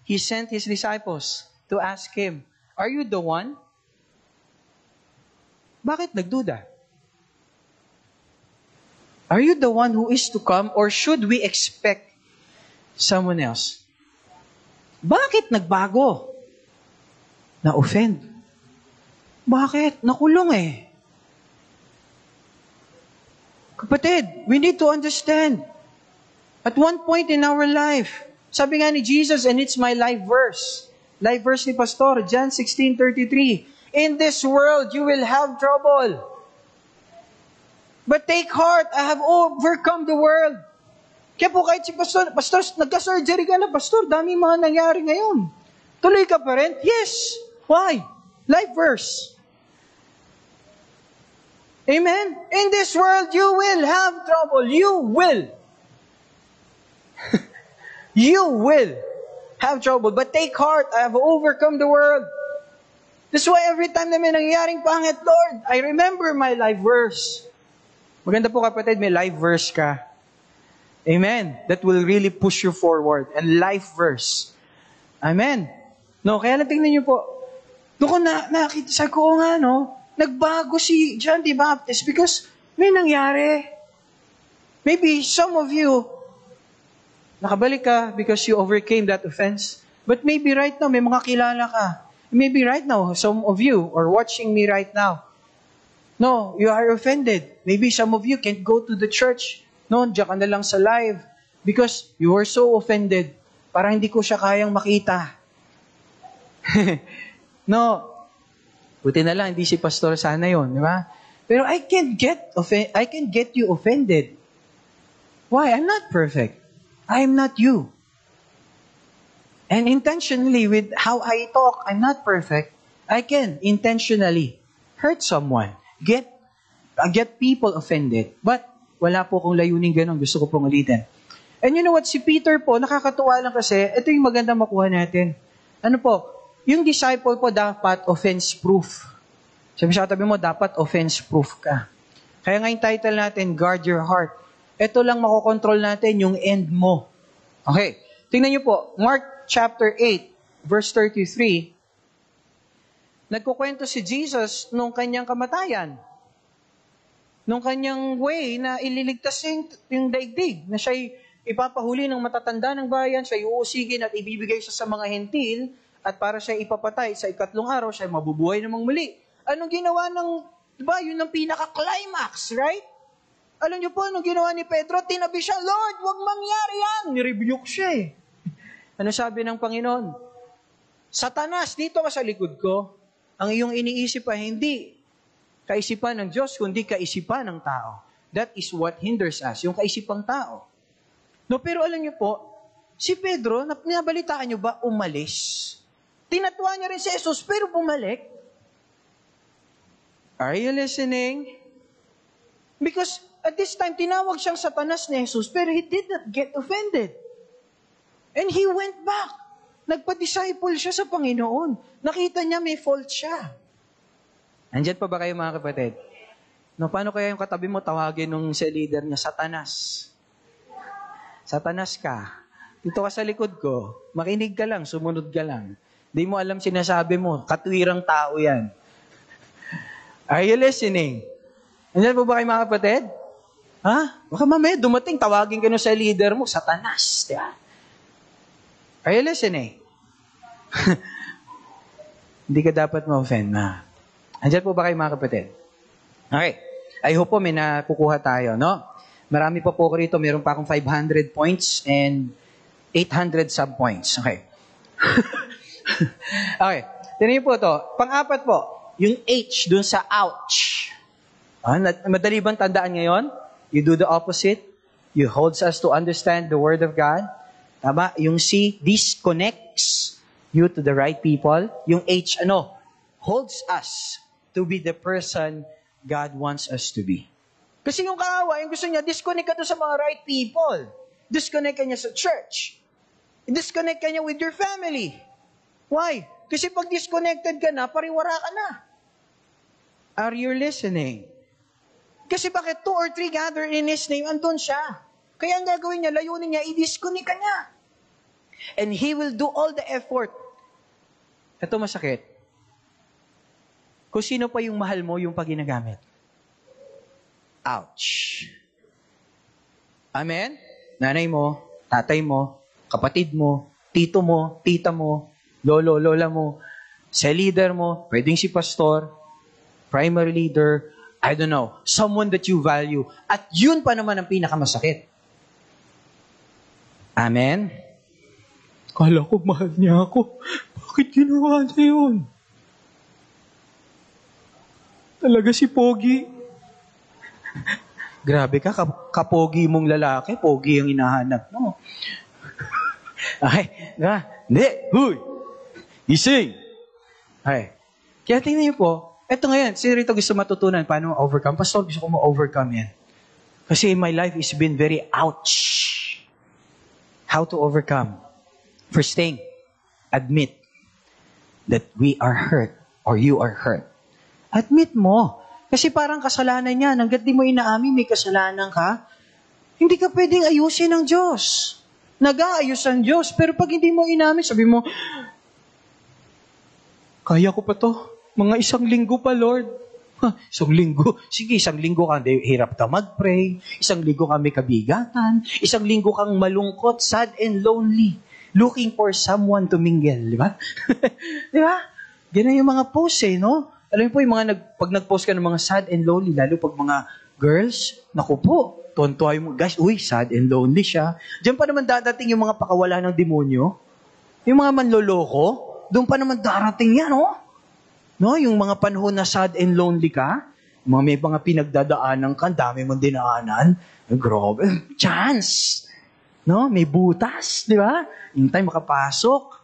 He sent His disciples to ask Him, Are you the one? Bakit nagduda? Are you the one who is to come or should we expect someone else? Bakit nagbago? Na-offend. Bakit? Nakulong eh. Kapatid, we need to understand. At one point in our life, sabi nga ni Jesus, and it's my life verse. Life verse ni Pastor, John 16.33, In this world you will have trouble. But take heart, I have overcome the world. Kaya po kahit si Pastor, Pastor, nagka-surgery ka na, Pastor, dami mga nangyari ngayon. Tuloy ka pa rin? Yes. Why? Life verse. Amen? In this world, you will have trouble. You will. you will have trouble. But take heart, I have overcome the world. That's why every time na may nangyaring pangit, Lord, I remember my life verse. Maganda po kapatid, may live verse ka. Amen. That will really push you forward. And life verse. Amen. No, kaya lang tingnan niyo po. Doon na, nakita, sa ko nga, no, nagbago si John the Baptist because may nangyari. Maybe some of you, nakabalik ka because you overcame that offense. But maybe right now, may mga kilala ka. Maybe right now, some of you are watching me right now. No, you are offended. Maybe some of you can't go to the church. No, diyan ka na lang sa live. Because you were so offended. Parang hindi ko siya kayang makita. no, buti na lang, hindi si pastor sana yon, di ba? Pero I can get offen- I can get you offended. Why? I'm not perfect. I'm not you. And intentionally, with how I talk, I'm not perfect. I can intentionally hurt someone, get uh, get people offended. But wala po kong layunin ganun. Gusto ko pong ulitin. And you know what? Si Peter po, nakakatuwa lang kasi, ito yung maganda makuha natin. Ano po? Yung disciple po dapat offense-proof. Sabi sa katabi mo, dapat offense-proof ka. Kaya nga yung title natin, Guard Your Heart. Ito lang makokontrol natin yung end mo. Okay. Tingnan niyo po, Mark chapter 8, verse 33, nagkukwento si Jesus nung kanyang kamatayan. Nung kanyang way na ililigtas yung, yung daigdig, na siya'y ipapahuli ng matatanda ng bayan, siya'y uusigin at ibibigay siya sa mga hentil, at para siya ipapatay sa ikatlong araw, siya mabubuhay namang muli. Anong ginawa ng, di ba, yun ang pinaka-climax, right? Alam niyo po, anong ginawa ni Pedro? Tinabi siya, Lord, wag mangyari yan! Nirebuke siya eh. Ano sabi ng Panginoon? Satanas, dito ka sa likod ko. Ang iyong iniisip ay hindi kaisipan ng Diyos, kundi kaisipan ng tao. That is what hinders us, yung kaisipang tao. No, pero alam niyo po, si Pedro, nabalitaan niyo ba, umalis? Tinatwa niya rin si Jesus, pero bumalik. Are you listening? Because at this time, tinawag siyang satanas ni Jesus, pero he did not get offended. And he went back. Nagpa-disciple siya sa Panginoon. Nakita niya may fault siya. Andiyan pa ba kayo mga kapatid? No, paano kaya yung katabi mo tawagin nung sa leader niya, Satanas? Satanas ka. Dito ka sa likod ko. Makinig ka lang, sumunod ka lang. Hindi mo alam sinasabi mo. Katwirang tao yan. Are you listening? Andiyan po ba kayo mga kapatid? Ha? Baka mamaya dumating, tawagin ka sa leader mo, Satanas. Diba? Are you listening? Hindi ka dapat ma-offend na. Andiyan po ba kayo mga kapatid? Okay. I hope po may nakukuha tayo, no? Marami pa po ko rito. Meron pa akong 500 points and 800 sub-points. Okay. okay. Tinan po to. Pang-apat po, yung H dun sa ouch. Ah, madali bang tandaan ngayon? You do the opposite. You holds us to understand the Word of God. Tama? Yung C, disconnects you to the right people. Yung H, ano? Holds us to be the person God wants us to be. Kasi yung kaawa, yung gusto niya, disconnect ka to sa mga right people. Disconnect ka niya sa church. Disconnect ka niya with your family. Why? Kasi pag disconnected ka na, pariwara ka na. Are you listening? Kasi bakit two or three gather in His name, andun siya. Kaya ang gagawin niya, layunin niya, i-disconnect ka niya. And He will do all the effort. Ito masakit. Kung sino pa yung mahal mo, yung pag ginagamit. Ouch. Amen? Nanay mo, tatay mo, kapatid mo, tito mo, tita mo, lolo, lola mo, sa leader mo, pwedeng si pastor, primary leader, I don't know, someone that you value. At yun pa naman ang pinakamasakit. Amen? Kala ko mahal niya ako. Bakit ginawa niya yun? Talaga si Pogi. Grabe ka, kapogi mong lalaki, Pogi ang hinahanap mo. okay, nga, hindi, huy, gising. Okay, kaya tingnan niyo po, eto ngayon, sino rito gusto matutunan paano overcome? Pastor, gusto ko ma-overcome yan. Kasi my life has been very ouch. How to overcome? First thing, admit that we are hurt or you are hurt. Admit mo. Kasi parang kasalanan niya. Hanggat di mo inaamin, may kasalanan ka. Hindi ka pwedeng ayusin ng Diyos. Nag-aayos ang Diyos. Pero pag hindi mo inamin, sabi mo, kaya ko pa to. Mga isang linggo pa, Lord. Ha, isang linggo. Sige, isang linggo kang hirap ka mag-pray. Isang linggo may kabigatan. Isang linggo kang malungkot, sad and lonely. Looking for someone to mingle. Di ba? di ba? Ganun yung mga posts eh, no? Alam mo po, yung mga nag, pag nag-post ka ng mga sad and lonely, lalo pag mga girls, naku po, tonto mo, guys, uy, sad and lonely siya. Diyan pa naman dadating yung mga pakawala ng demonyo. Yung mga manloloko, doon pa naman darating yan, no? No, yung mga panahon na sad and lonely ka, mga may mga pinagdadaanan ka, dami mong dinaanan, grabe, chance. No, may butas, di ba? Time makapasok.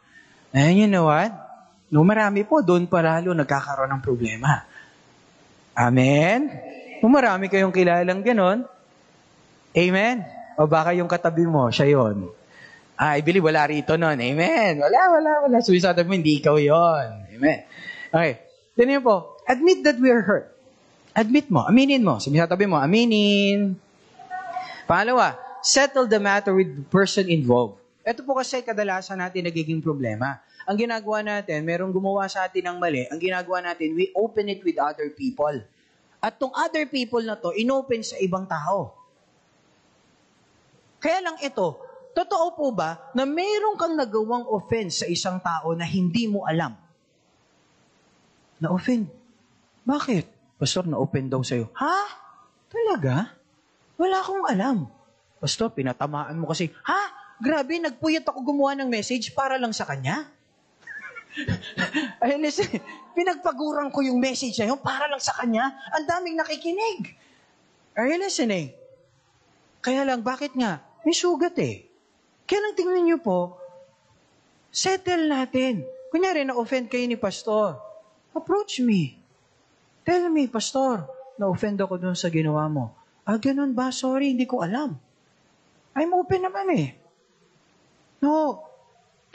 And you know what? No, marami po, doon pa lalo nagkakaroon ng problema. Amen? Kung marami kayong kilalang ganon, Amen? O baka yung katabi mo, siya yon. Ah, I believe wala rito nun. Amen. Wala, wala, wala. So, sabi mo, hindi ikaw yon. Amen. Okay. Then yun po, admit that we are hurt. Admit mo, aminin mo. Sabi sa tabi mo, aminin. Pangalawa, settle the matter with the person involved. Ito po kasi kadalasan natin nagiging problema. Ang ginagawa natin, merong gumawa sa atin ng mali, ang ginagawa natin, we open it with other people. At tong other people na to, inopen sa ibang tao. Kaya lang ito, totoo po ba na mayroon kang nagawang offense sa isang tao na hindi mo alam? Na-offend. Bakit? Pastor, na-open daw sa'yo. Ha? Talaga? Wala akong alam. Pastor, pinatamaan mo kasi, ha? Grabe, nagpuyat ako gumawa ng message para lang sa kanya. Ay, listen, pinagpaguran ko yung message na yun para lang sa kanya. Ang daming nakikinig. Are you listening? Kaya lang, bakit nga? May sugat eh. Kaya lang tingnan niyo po, settle natin. Kunyari, na-offend kayo ni pastor. Approach me. Tell me, pastor, na-offend ako dun sa ginawa mo. Ah, ganun ba? Sorry, hindi ko alam. I'm open naman eh. No,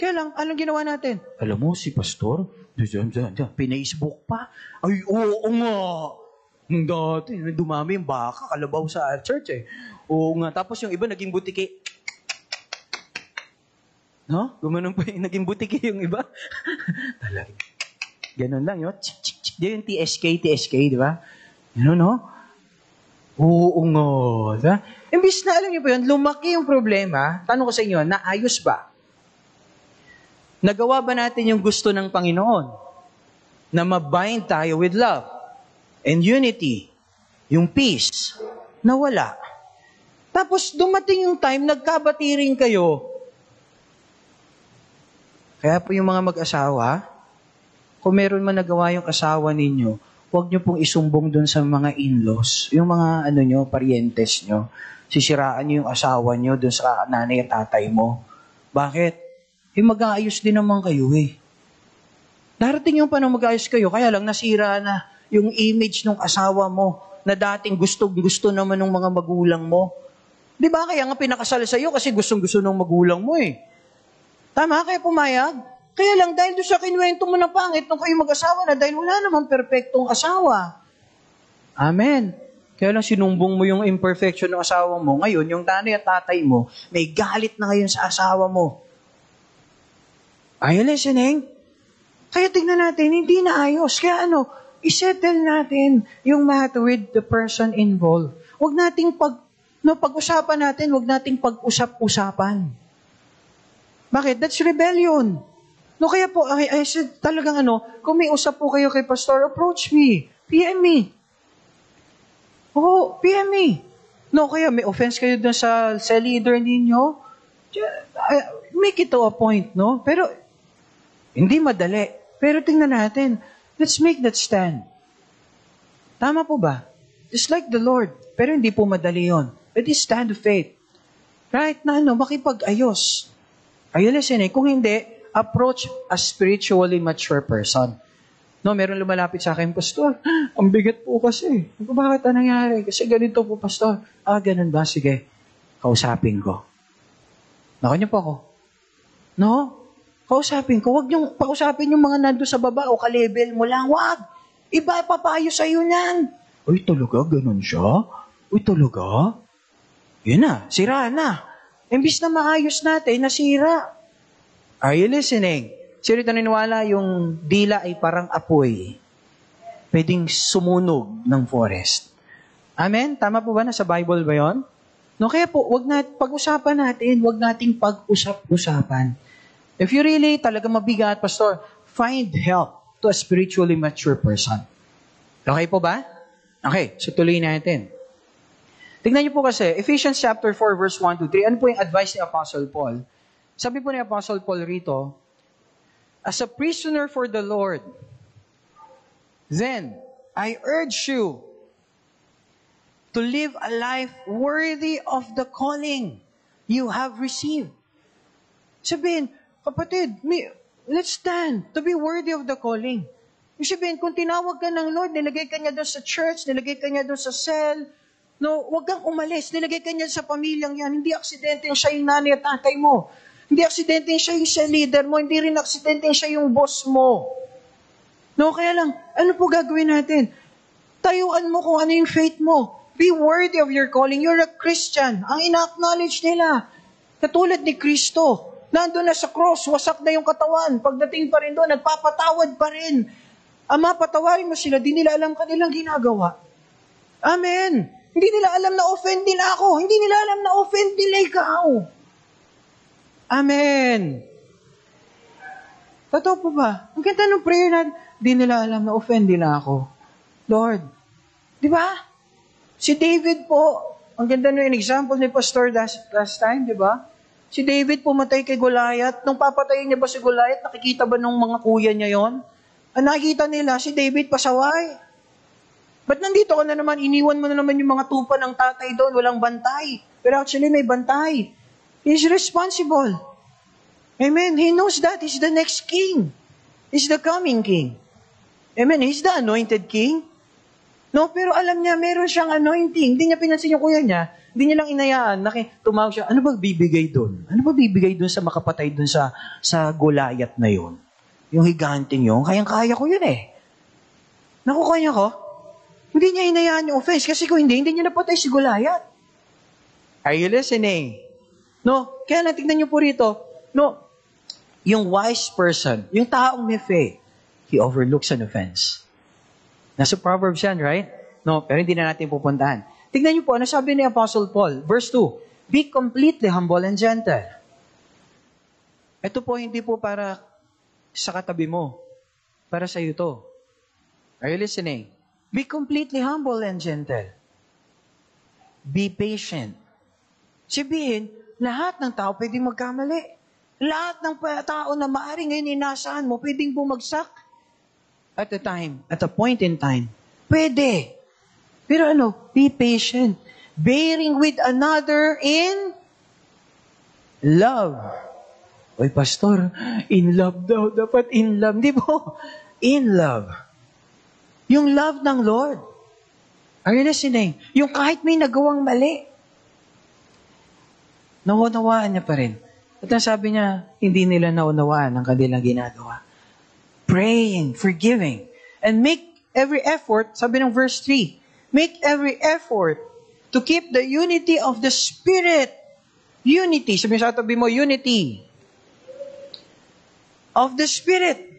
kaya lang, anong ginawa natin? Alam mo, si Pastor, pina-Facebook pa. Ay, oo nga. Nung dati, dumami yung baka, kalabaw sa church eh. Oo nga. Tapos yung iba, naging butiki. No? Gumanon pa yung naging butiki yung iba. Talaga. Ganon lang, yun. Di yung TSK, TSK, di ba? Ano, no? Oo nga. Diba? Imbis na alam niyo po yun, lumaki yung problema, tanong ko sa inyo, naayos ba? Nagawa ba natin yung gusto ng Panginoon? Na mabind tayo with love and unity, yung peace, na wala. Tapos dumating yung time, nagkabatiring kayo. Kaya po yung mga mag-asawa, kung meron man nagawa yung asawa ninyo, huwag nyo pong isumbong dun sa mga in-laws, yung mga ano nyo, parientes nyo. Sisiraan nyo yung asawa nyo dun sa nanay at tatay mo. Bakit? eh mag-aayos din naman kayo eh. Darating yung panahon mag-aayos kayo, kaya lang nasira na yung image ng asawa mo na dating gusto-gusto naman ng mga magulang mo. Di ba? Kaya nga pinakasal sa iyo kasi gustong-gusto ng magulang mo eh. Tama? Kaya pumayag? Kaya lang dahil doon sa kinuwento mo na pangit nung kayo mag-asawa na dahil wala naman perfectong asawa. Amen. Kaya lang sinumbong mo yung imperfection ng asawa mo. Ngayon, yung nanay at tatay mo, may galit na ngayon sa asawa mo. Are you listening? Kaya tingnan natin, hindi na ayos. Kaya ano, isettle natin yung matter with the person involved. Huwag nating pag, no, pag-usapan natin, huwag nating pag-usap-usapan. Bakit? That's rebellion. No, kaya po, I, I talagang ano, kung may usap po kayo kay pastor, approach me. PM me. Oh, PM me. No, kaya may offense kayo dun sa cell leader ninyo, make it to a point, no? Pero hindi madali. Pero tingnan natin, let's make that stand. Tama po ba? Just like the Lord. Pero hindi po madali yon. But is stand of faith. Right? Na ano, makipag-ayos. Are you listening? Kung hindi, approach a spiritually mature person. No, meron lumalapit sa akin, Pastor, ang bigat po kasi. Bakit ano nangyari? Kasi ganito po, Pastor. Ah, ganun ba? Sige, kausapin ko. Nako niyo po ako. No? Kausapin ko, wag niyong pausapin yung mga nando sa baba o ka-level mo lang. Wag! Iba papayo sa iyo niyan. Uy, talaga, ganun siya? Uy, talaga? Yun na, sira na. Imbis na maayos natin, nasira. Are you listening? Sino ito niniwala yung dila ay parang apoy? Pwedeng sumunog ng forest. Amen? Tama po ba na sa Bible ba yon? No, kaya po, wag na, pag-usapan natin, wag nating pag-usap-usapan. If you really talaga mabigat, Pastor, find help to a spiritually mature person. Okay po ba? Okay, so tuloy natin. Tingnan niyo po kasi, Ephesians chapter 4, verse 1 to 3, ano po yung advice ni Apostle Paul? Sabi po ni Apostle Paul rito, As a prisoner for the Lord, then I urge you to live a life worthy of the calling you have received. Sabihin, kapatid, may, let's stand to be worthy of the calling. Yung sabihin, kung tinawag ka ng Lord, nilagay ka niya doon sa church, nilagay ka niya doon sa cell, no, wag kang umalis, nilagay ka niya sa pamilyang yan. Hindi aksidente yung siya yung nanay at tatay mo. Hindi aksidente siya yung siya leader mo. Hindi rin aksidente siya yung boss mo. No, kaya lang, ano po gagawin natin? Tayuan mo kung ano yung faith mo. Be worthy of your calling. You're a Christian. Ang ina-acknowledge nila, katulad ni Kristo, nandun na sa cross, wasak na yung katawan. Pagdating pa rin doon, nagpapatawad pa rin. Ama, patawarin mo sila, di nila alam kanilang ginagawa. Amen. Hindi nila alam na offend nila ako. Hindi nila alam na offend nila ikaw. Amen. Totoo po ba? Ang ganda ng prayer na di nila alam na offend nila ako. Lord, di ba? Si David po, ang ganda nung example ni Pastor last, last time, di ba? Si David pumatay kay Goliath. Nung papatayin niya ba si Goliath, nakikita ba nung mga kuya niya yon? Ang nakikita nila, si David pasaway. Ba't nandito ka na naman, iniwan mo na naman yung mga tupa ng tatay doon, walang bantay. Pero actually may bantay. He's responsible. Amen. He knows that. He's the next king. He's the coming king. Amen. He's the anointed king. No, pero alam niya, meron siyang anointing. Hindi niya pinansin yung kuya niya. Hindi niya lang inayaan. Naki, tumawag siya, ano ba bibigay doon? Ano ba bibigay doon sa makapatay doon sa, sa Goliath na yun? Yung higanting yun, kayang-kaya ko yun eh. Nakukuha niya ko? Hindi niya inayaan yung offense. Kasi kung hindi, hindi niya napatay si Goliath. Are you listening? No, kaya lang tignan niyo po rito. No, yung wise person, yung taong may faith, he overlooks an offense. Nasa Proverbs yan, right? No, pero hindi na natin pupuntahan. Tignan niyo po, ano sabi ni Apostle Paul? Verse 2, Be completely humble and gentle. Ito po, hindi po para sa katabi mo. Para sa iyo to. Are you listening? Be completely humble and gentle. Be patient. Sabihin, lahat ng tao pwedeng magkamali. Lahat ng tao na maaring ngayon inasaan mo, pwedeng bumagsak at a time, at a point in time. Pwede. Pero ano, be patient. Bearing with another in love. Oy, pastor, in love daw. Dapat in love. Di po? In love. Yung love ng Lord. Are you listening? Yung kahit may nagawang mali, naunawaan niya pa rin. At ang sabi niya, hindi nila naunawaan ang kanilang ginagawa praying, forgiving, and make every effort, sabi ng verse 3, make every effort to keep the unity of the Spirit. Unity. Sabi sa tabi mo, unity. Of the Spirit.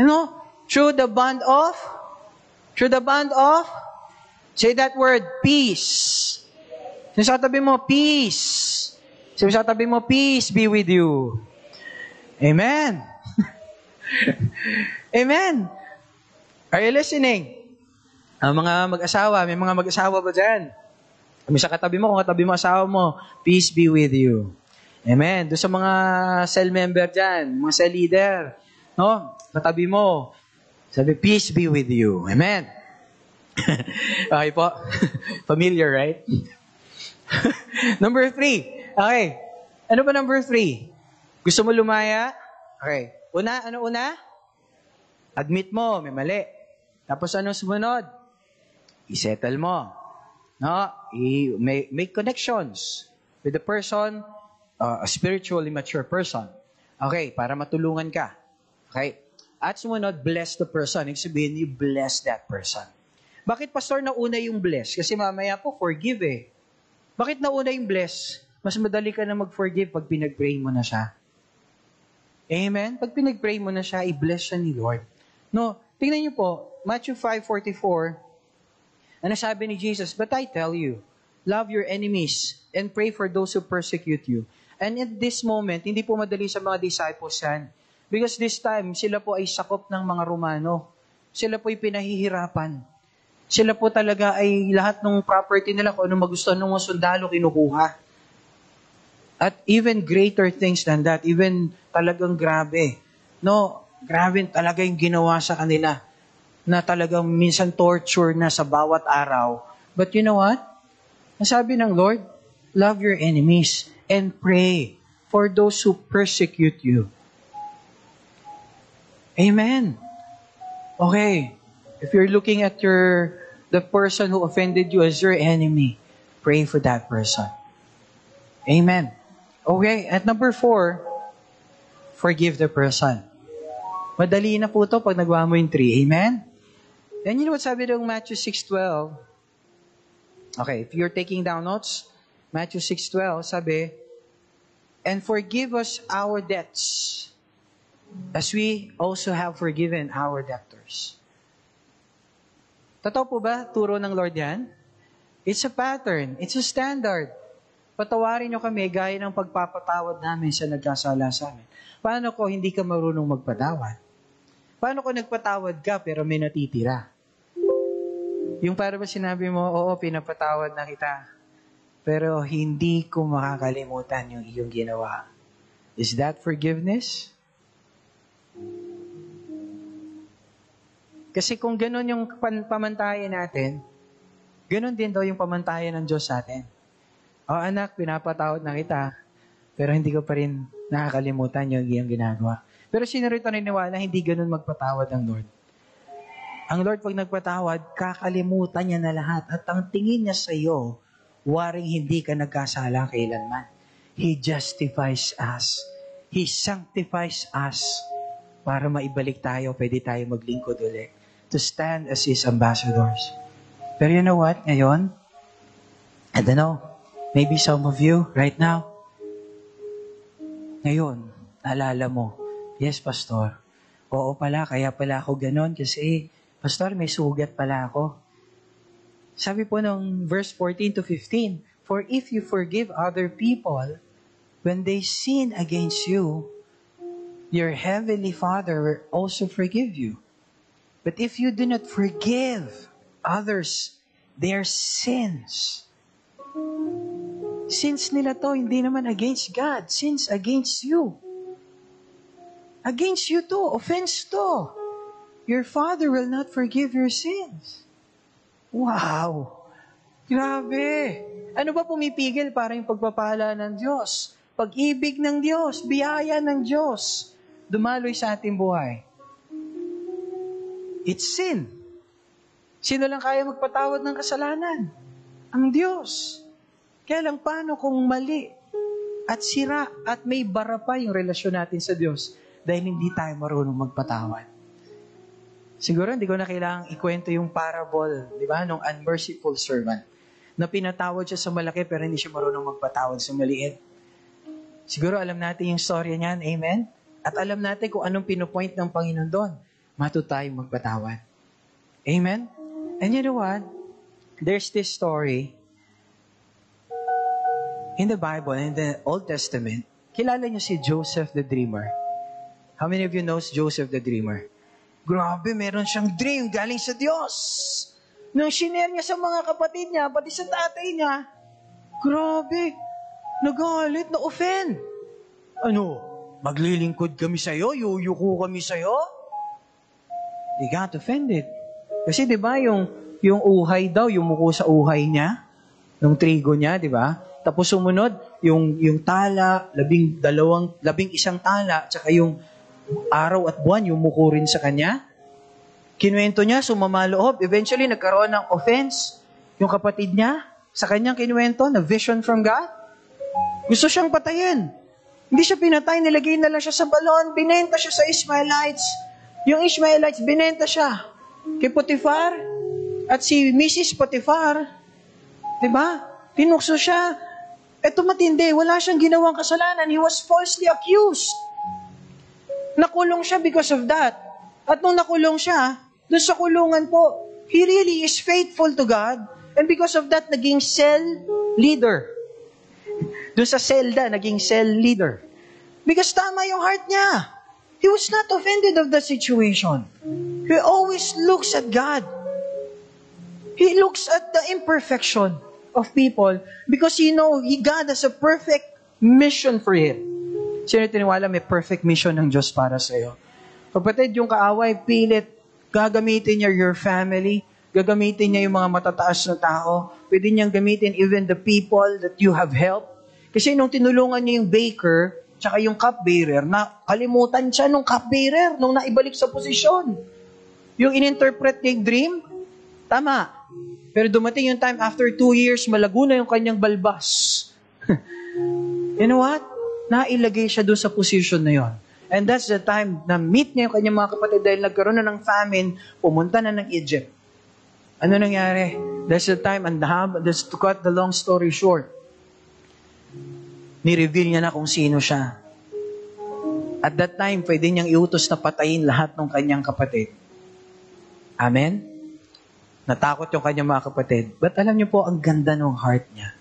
You know, through the bond of, through the bond of, say that word, peace. Sabi sa tabi mo, peace. Sabi sa tabi mo, peace be with you. Amen. Amen. Are you listening? Ang mga mag-asawa, may mga mag-asawa ba dyan? Kami sa katabi mo, kung katabi mo asawa mo, peace be with you. Amen. Doon sa mga cell member dyan, mga cell leader, no? Katabi mo, sabi, peace be with you. Amen. okay po. Familiar, right? number three. Okay. Ano ba number three? Gusto mo lumaya? Okay. Una, ano una? Admit mo, may mali. Tapos ano sumunod? I-settle mo. No? I- make, make connections with the person, uh, a spiritually mature person. Okay, para matulungan ka. Okay? At sumunod, bless the person. Ibig sabihin, you bless that person. Bakit pastor nauna yung bless? Kasi mamaya po, forgive eh. Bakit nauna yung bless? Mas madali ka na mag-forgive pag pinag-pray mo na siya. Amen? Pag pinag-pray mo na siya, i-bless siya ni Lord. No, tingnan niyo po, Matthew 5.44, ano sabi ni Jesus? But I tell you, love your enemies and pray for those who persecute you. And in this moment, hindi po madali sa mga disciples yan. Because this time, sila po ay sakop ng mga Romano. Sila po ay pinahihirapan. Sila po talaga ay lahat ng property nila, kung ano magustuhan ng mga sundalo, kinukuha. At even greater things than that, even talagang grabe. No, grabe talaga yung ginawa sa kanila na talagang minsan torture na sa bawat araw. But you know what? Nasabi ng Lord, love your enemies and pray for those who persecute you. Amen. Okay. If you're looking at your the person who offended you as your enemy, pray for that person. Amen. Okay, at number four, forgive the person. Madali na po to pag nagawa mo yung three. Amen? And you know what sabi ng Matthew 6.12? Okay, if you're taking down notes, Matthew 6.12, sabi, And forgive us our debts, as we also have forgiven our debtors. Totoo po ba, turo ng Lord yan? It's a pattern. It's a standard. Patawarin nyo kami gaya ng pagpapatawad namin sa nagkasala sa amin. Paano ko hindi ka marunong magpatawad? Paano ko nagpatawad ka pero may natitira? Yung para ba sinabi mo, oo, pinapatawad na kita. Pero hindi ko makakalimutan yung iyong ginawa. Is that forgiveness? Kasi kung ganun yung pamantayan natin, ganun din daw yung pamantayan ng Diyos sa atin. O anak, pinapatawad na kita, pero hindi ko pa rin nakakalimutan yung iyong ginagawa. Pero sino rito naniniwala, hindi ganun magpatawad ang Lord? Ang Lord, pag nagpatawad, kakalimutan niya na lahat. At ang tingin niya sa iyo, waring hindi ka nagkasala kailanman. He justifies us. He sanctifies us para maibalik tayo, pwede tayo maglingkod ulit to stand as His ambassadors. Pero you know what? Ngayon, I don't know, maybe some of you right now, ngayon, naalala mo, yes, Pastor, oo pala, kaya pala ako ganon kasi, Pastor, may sugat pala ako. Sabi po ng verse 14 to 15, For if you forgive other people when they sin against you, your heavenly Father will also forgive you. But if you do not forgive others their sins, sins nila to, hindi naman against God, sins against you. Against you to, offense to. Your Father will not forgive your sins. Wow! Grabe! Ano ba pumipigil para yung pagpapala ng Diyos? Pag-ibig ng Diyos, biyaya ng Diyos, dumaloy sa ating buhay. It's sin. Sino lang kaya magpatawad ng kasalanan? Ang Diyos. Kaya lang paano kung mali at sira at may bara pa yung relasyon natin sa Diyos dahil hindi tayo marunong magpatawad. Siguro hindi ko na kailangang ikwento yung parable, di ba, nung unmerciful servant na pinatawad siya sa malaki pero hindi siya marunong magpatawad sa maliit. Siguro alam natin yung story niyan, amen? At alam natin kung anong pinupoint ng Panginoon doon matuto tayong magpatawad. Amen? And you know what? There's this story in the Bible, in the Old Testament. Kilala niyo si Joseph the Dreamer. How many of you knows Joseph the Dreamer? Grabe, meron siyang dream galing sa Diyos. Nung shinare niya sa mga kapatid niya, pati sa tatay niya, grabe, nagalit, na-offend. Ano, maglilingkod kami sa'yo, yuyuko kami sa'yo? They got offended. Kasi 'di ba yung yung uhay daw, yung muko sa uhay niya, ng trigo niya, 'di ba? Tapos sumunod, yung yung tala, labing dalawang labing isang tala, tsaka yung araw at buwan yung muko rin sa kanya. Kinuwento niya, sumama loob. Eventually, nagkaroon ng offense yung kapatid niya sa kanyang kinuwento na vision from God. Gusto siyang patayin. Hindi siya pinatay, nilagay na lang siya sa balon, binenta siya sa Ismailites. Yung Ishmaelites, binenta siya kay Potiphar. At si Mrs. Potiphar, di ba? Tinukso siya. Eto matindi, wala siyang ginawang kasalanan. He was falsely accused. Nakulong siya because of that. At nung nakulong siya, doon sa kulungan po, he really is faithful to God. And because of that, naging cell leader. Doon sa selda, naging cell leader. Because tama yung heart niya. He was not offended of the situation. He always looks at God. He looks at the imperfection of people because he know he God has a perfect mission for him. Sino tiniwala may perfect mission ng Diyos para sa iyo? Kapatid, yung kaaway, pilit, gagamitin niya your family, gagamitin niya yung mga matataas na tao, pwede niyang gamitin even the people that you have helped. Kasi nung tinulungan niya yung baker, tsaka yung cupbearer, na kalimutan siya nung cupbearer nung naibalik sa posisyon. Yung ininterpret niya yung dream, tama. Pero dumating yung time after two years, malago na yung kanyang balbas. you know what? Nailagay siya doon sa position na yon. And that's the time na meet niya yung kanyang mga kapatid dahil nagkaroon na ng famine, pumunta na ng Egypt. Ano nangyari? That's the time, and that's to cut the long story short, ni-reveal niya na kung sino siya. At that time, pwede niyang iutos na patayin lahat ng kanyang kapatid. Amen? Natakot yung kanyang mga kapatid. But alam niyo po, ang ganda ng heart niya.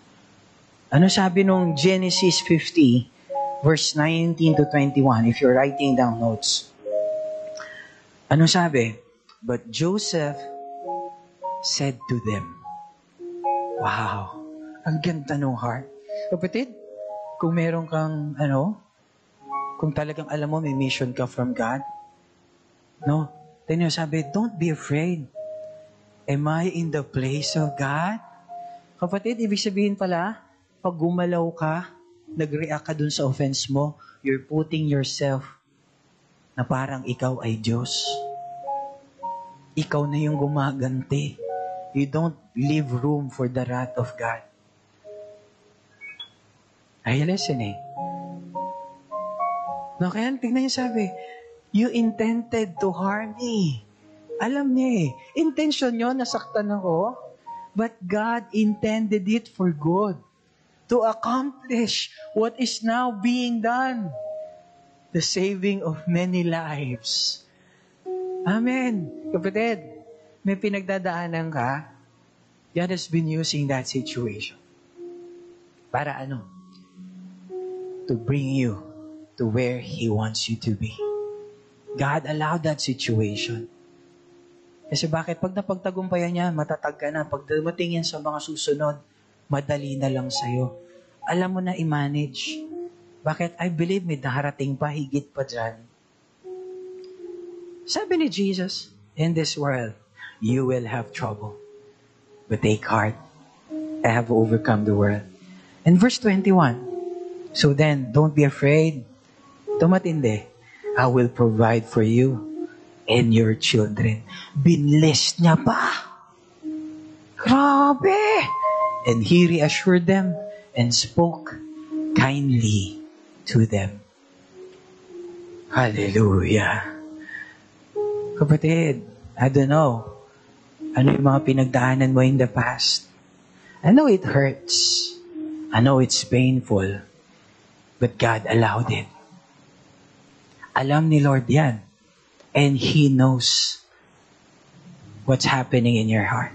Ano sabi nung Genesis 50, verse 19 to 21, if you're writing down notes. Ano sabi? But Joseph said to them, Wow, ang ganda ng heart. Kapatid, kung meron kang, ano, kung talagang alam mo may mission ka from God, no? Then you sabi, don't be afraid. Am I in the place of God? Kapatid, ibig sabihin pala, pag gumalaw ka, nag-react ka dun sa offense mo, you're putting yourself na parang ikaw ay Diyos. Ikaw na yung gumaganti. You don't leave room for the wrath of God. Are you listening? No, kaya tignan niyo sabi, you intended to harm me. Alam niya eh, intention niyo nasaktan ako, but God intended it for good to accomplish what is now being done. The saving of many lives. Amen. Kapatid, may pinagdadaanan ka, God has been using that situation. Para ano? To bring you to where He wants you to be. God allowed that situation. Kasi bakit? Pag napagtagumpayan niya, matatag ka na. Pag dumating yan sa mga susunod, madali na lang sa'yo. Alam mo na i-manage. Bakit? I believe may daharating pa, higit pa dyan. Sabi ni Jesus, in this world, you will have trouble. But take heart. I have overcome the world. And verse 21, So then, don't be afraid. Tumatindi. I will provide for you and your children. Binless niya pa. Grabe! And he reassured them and spoke kindly to them. Hallelujah. Kapatid, I don't know. Ano yung mga pinagdaanan mo in the past? I know it hurts. I know it's painful. But God allowed it. Alam ni Lord yan. And He knows what's happening in your heart.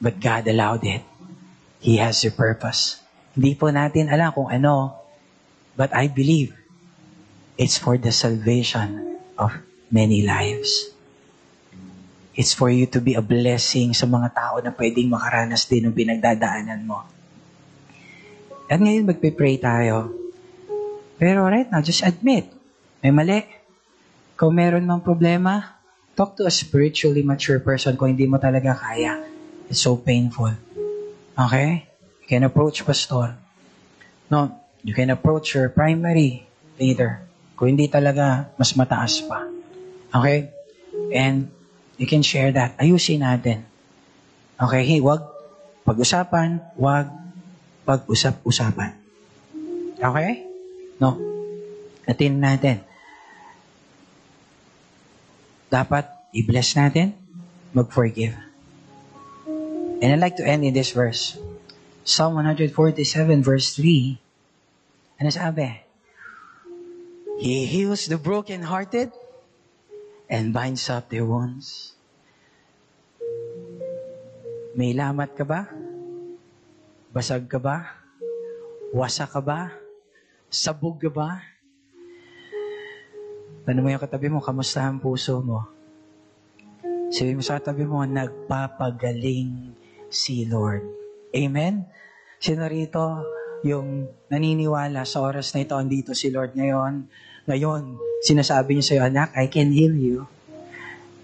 But God allowed it. He has a purpose. Hindi po natin alam kung ano, but I believe it's for the salvation of many lives. It's for you to be a blessing sa mga tao na pwedeng makaranas din ng pinagdadaanan mo. At ngayon magpe-pray tayo. Pero right now, just admit, may mali. Kung meron mang problema, talk to a spiritually mature person kung hindi mo talaga kaya. It's so painful. Okay? You can approach pastor. No, you can approach your primary leader. Kung hindi talaga, mas mataas pa. Okay? And you can share that. Ayusin natin. Okay? Hey, wag pag-usapan, wag pag-usap-usapan. Okay? No. Atin natin. Dapat i-bless natin. mag-forgive. And I'd like to end in this verse. Psalm 147 verse 3. Ano sabi? He heals the brokenhearted and binds up their wounds. May lamat ka ba? Basag ka ba? Wasa ka ba? Sabog ka ba? Ano mo yung katabi mo, kamusta ang puso mo? Sabi mo sa katabi mo, nagpapagaling si Lord. Amen? Sino rito yung naniniwala sa oras na ito, andito si Lord ngayon. Ngayon, sinasabi niya sa'yo, anak, I can heal you.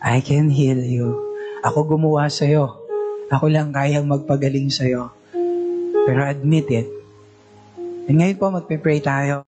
I can heal you. Ako gumawa sa'yo. Ako lang kayang magpagaling sa'yo. Pero admit it. And ngayon po, magpe-pray tayo.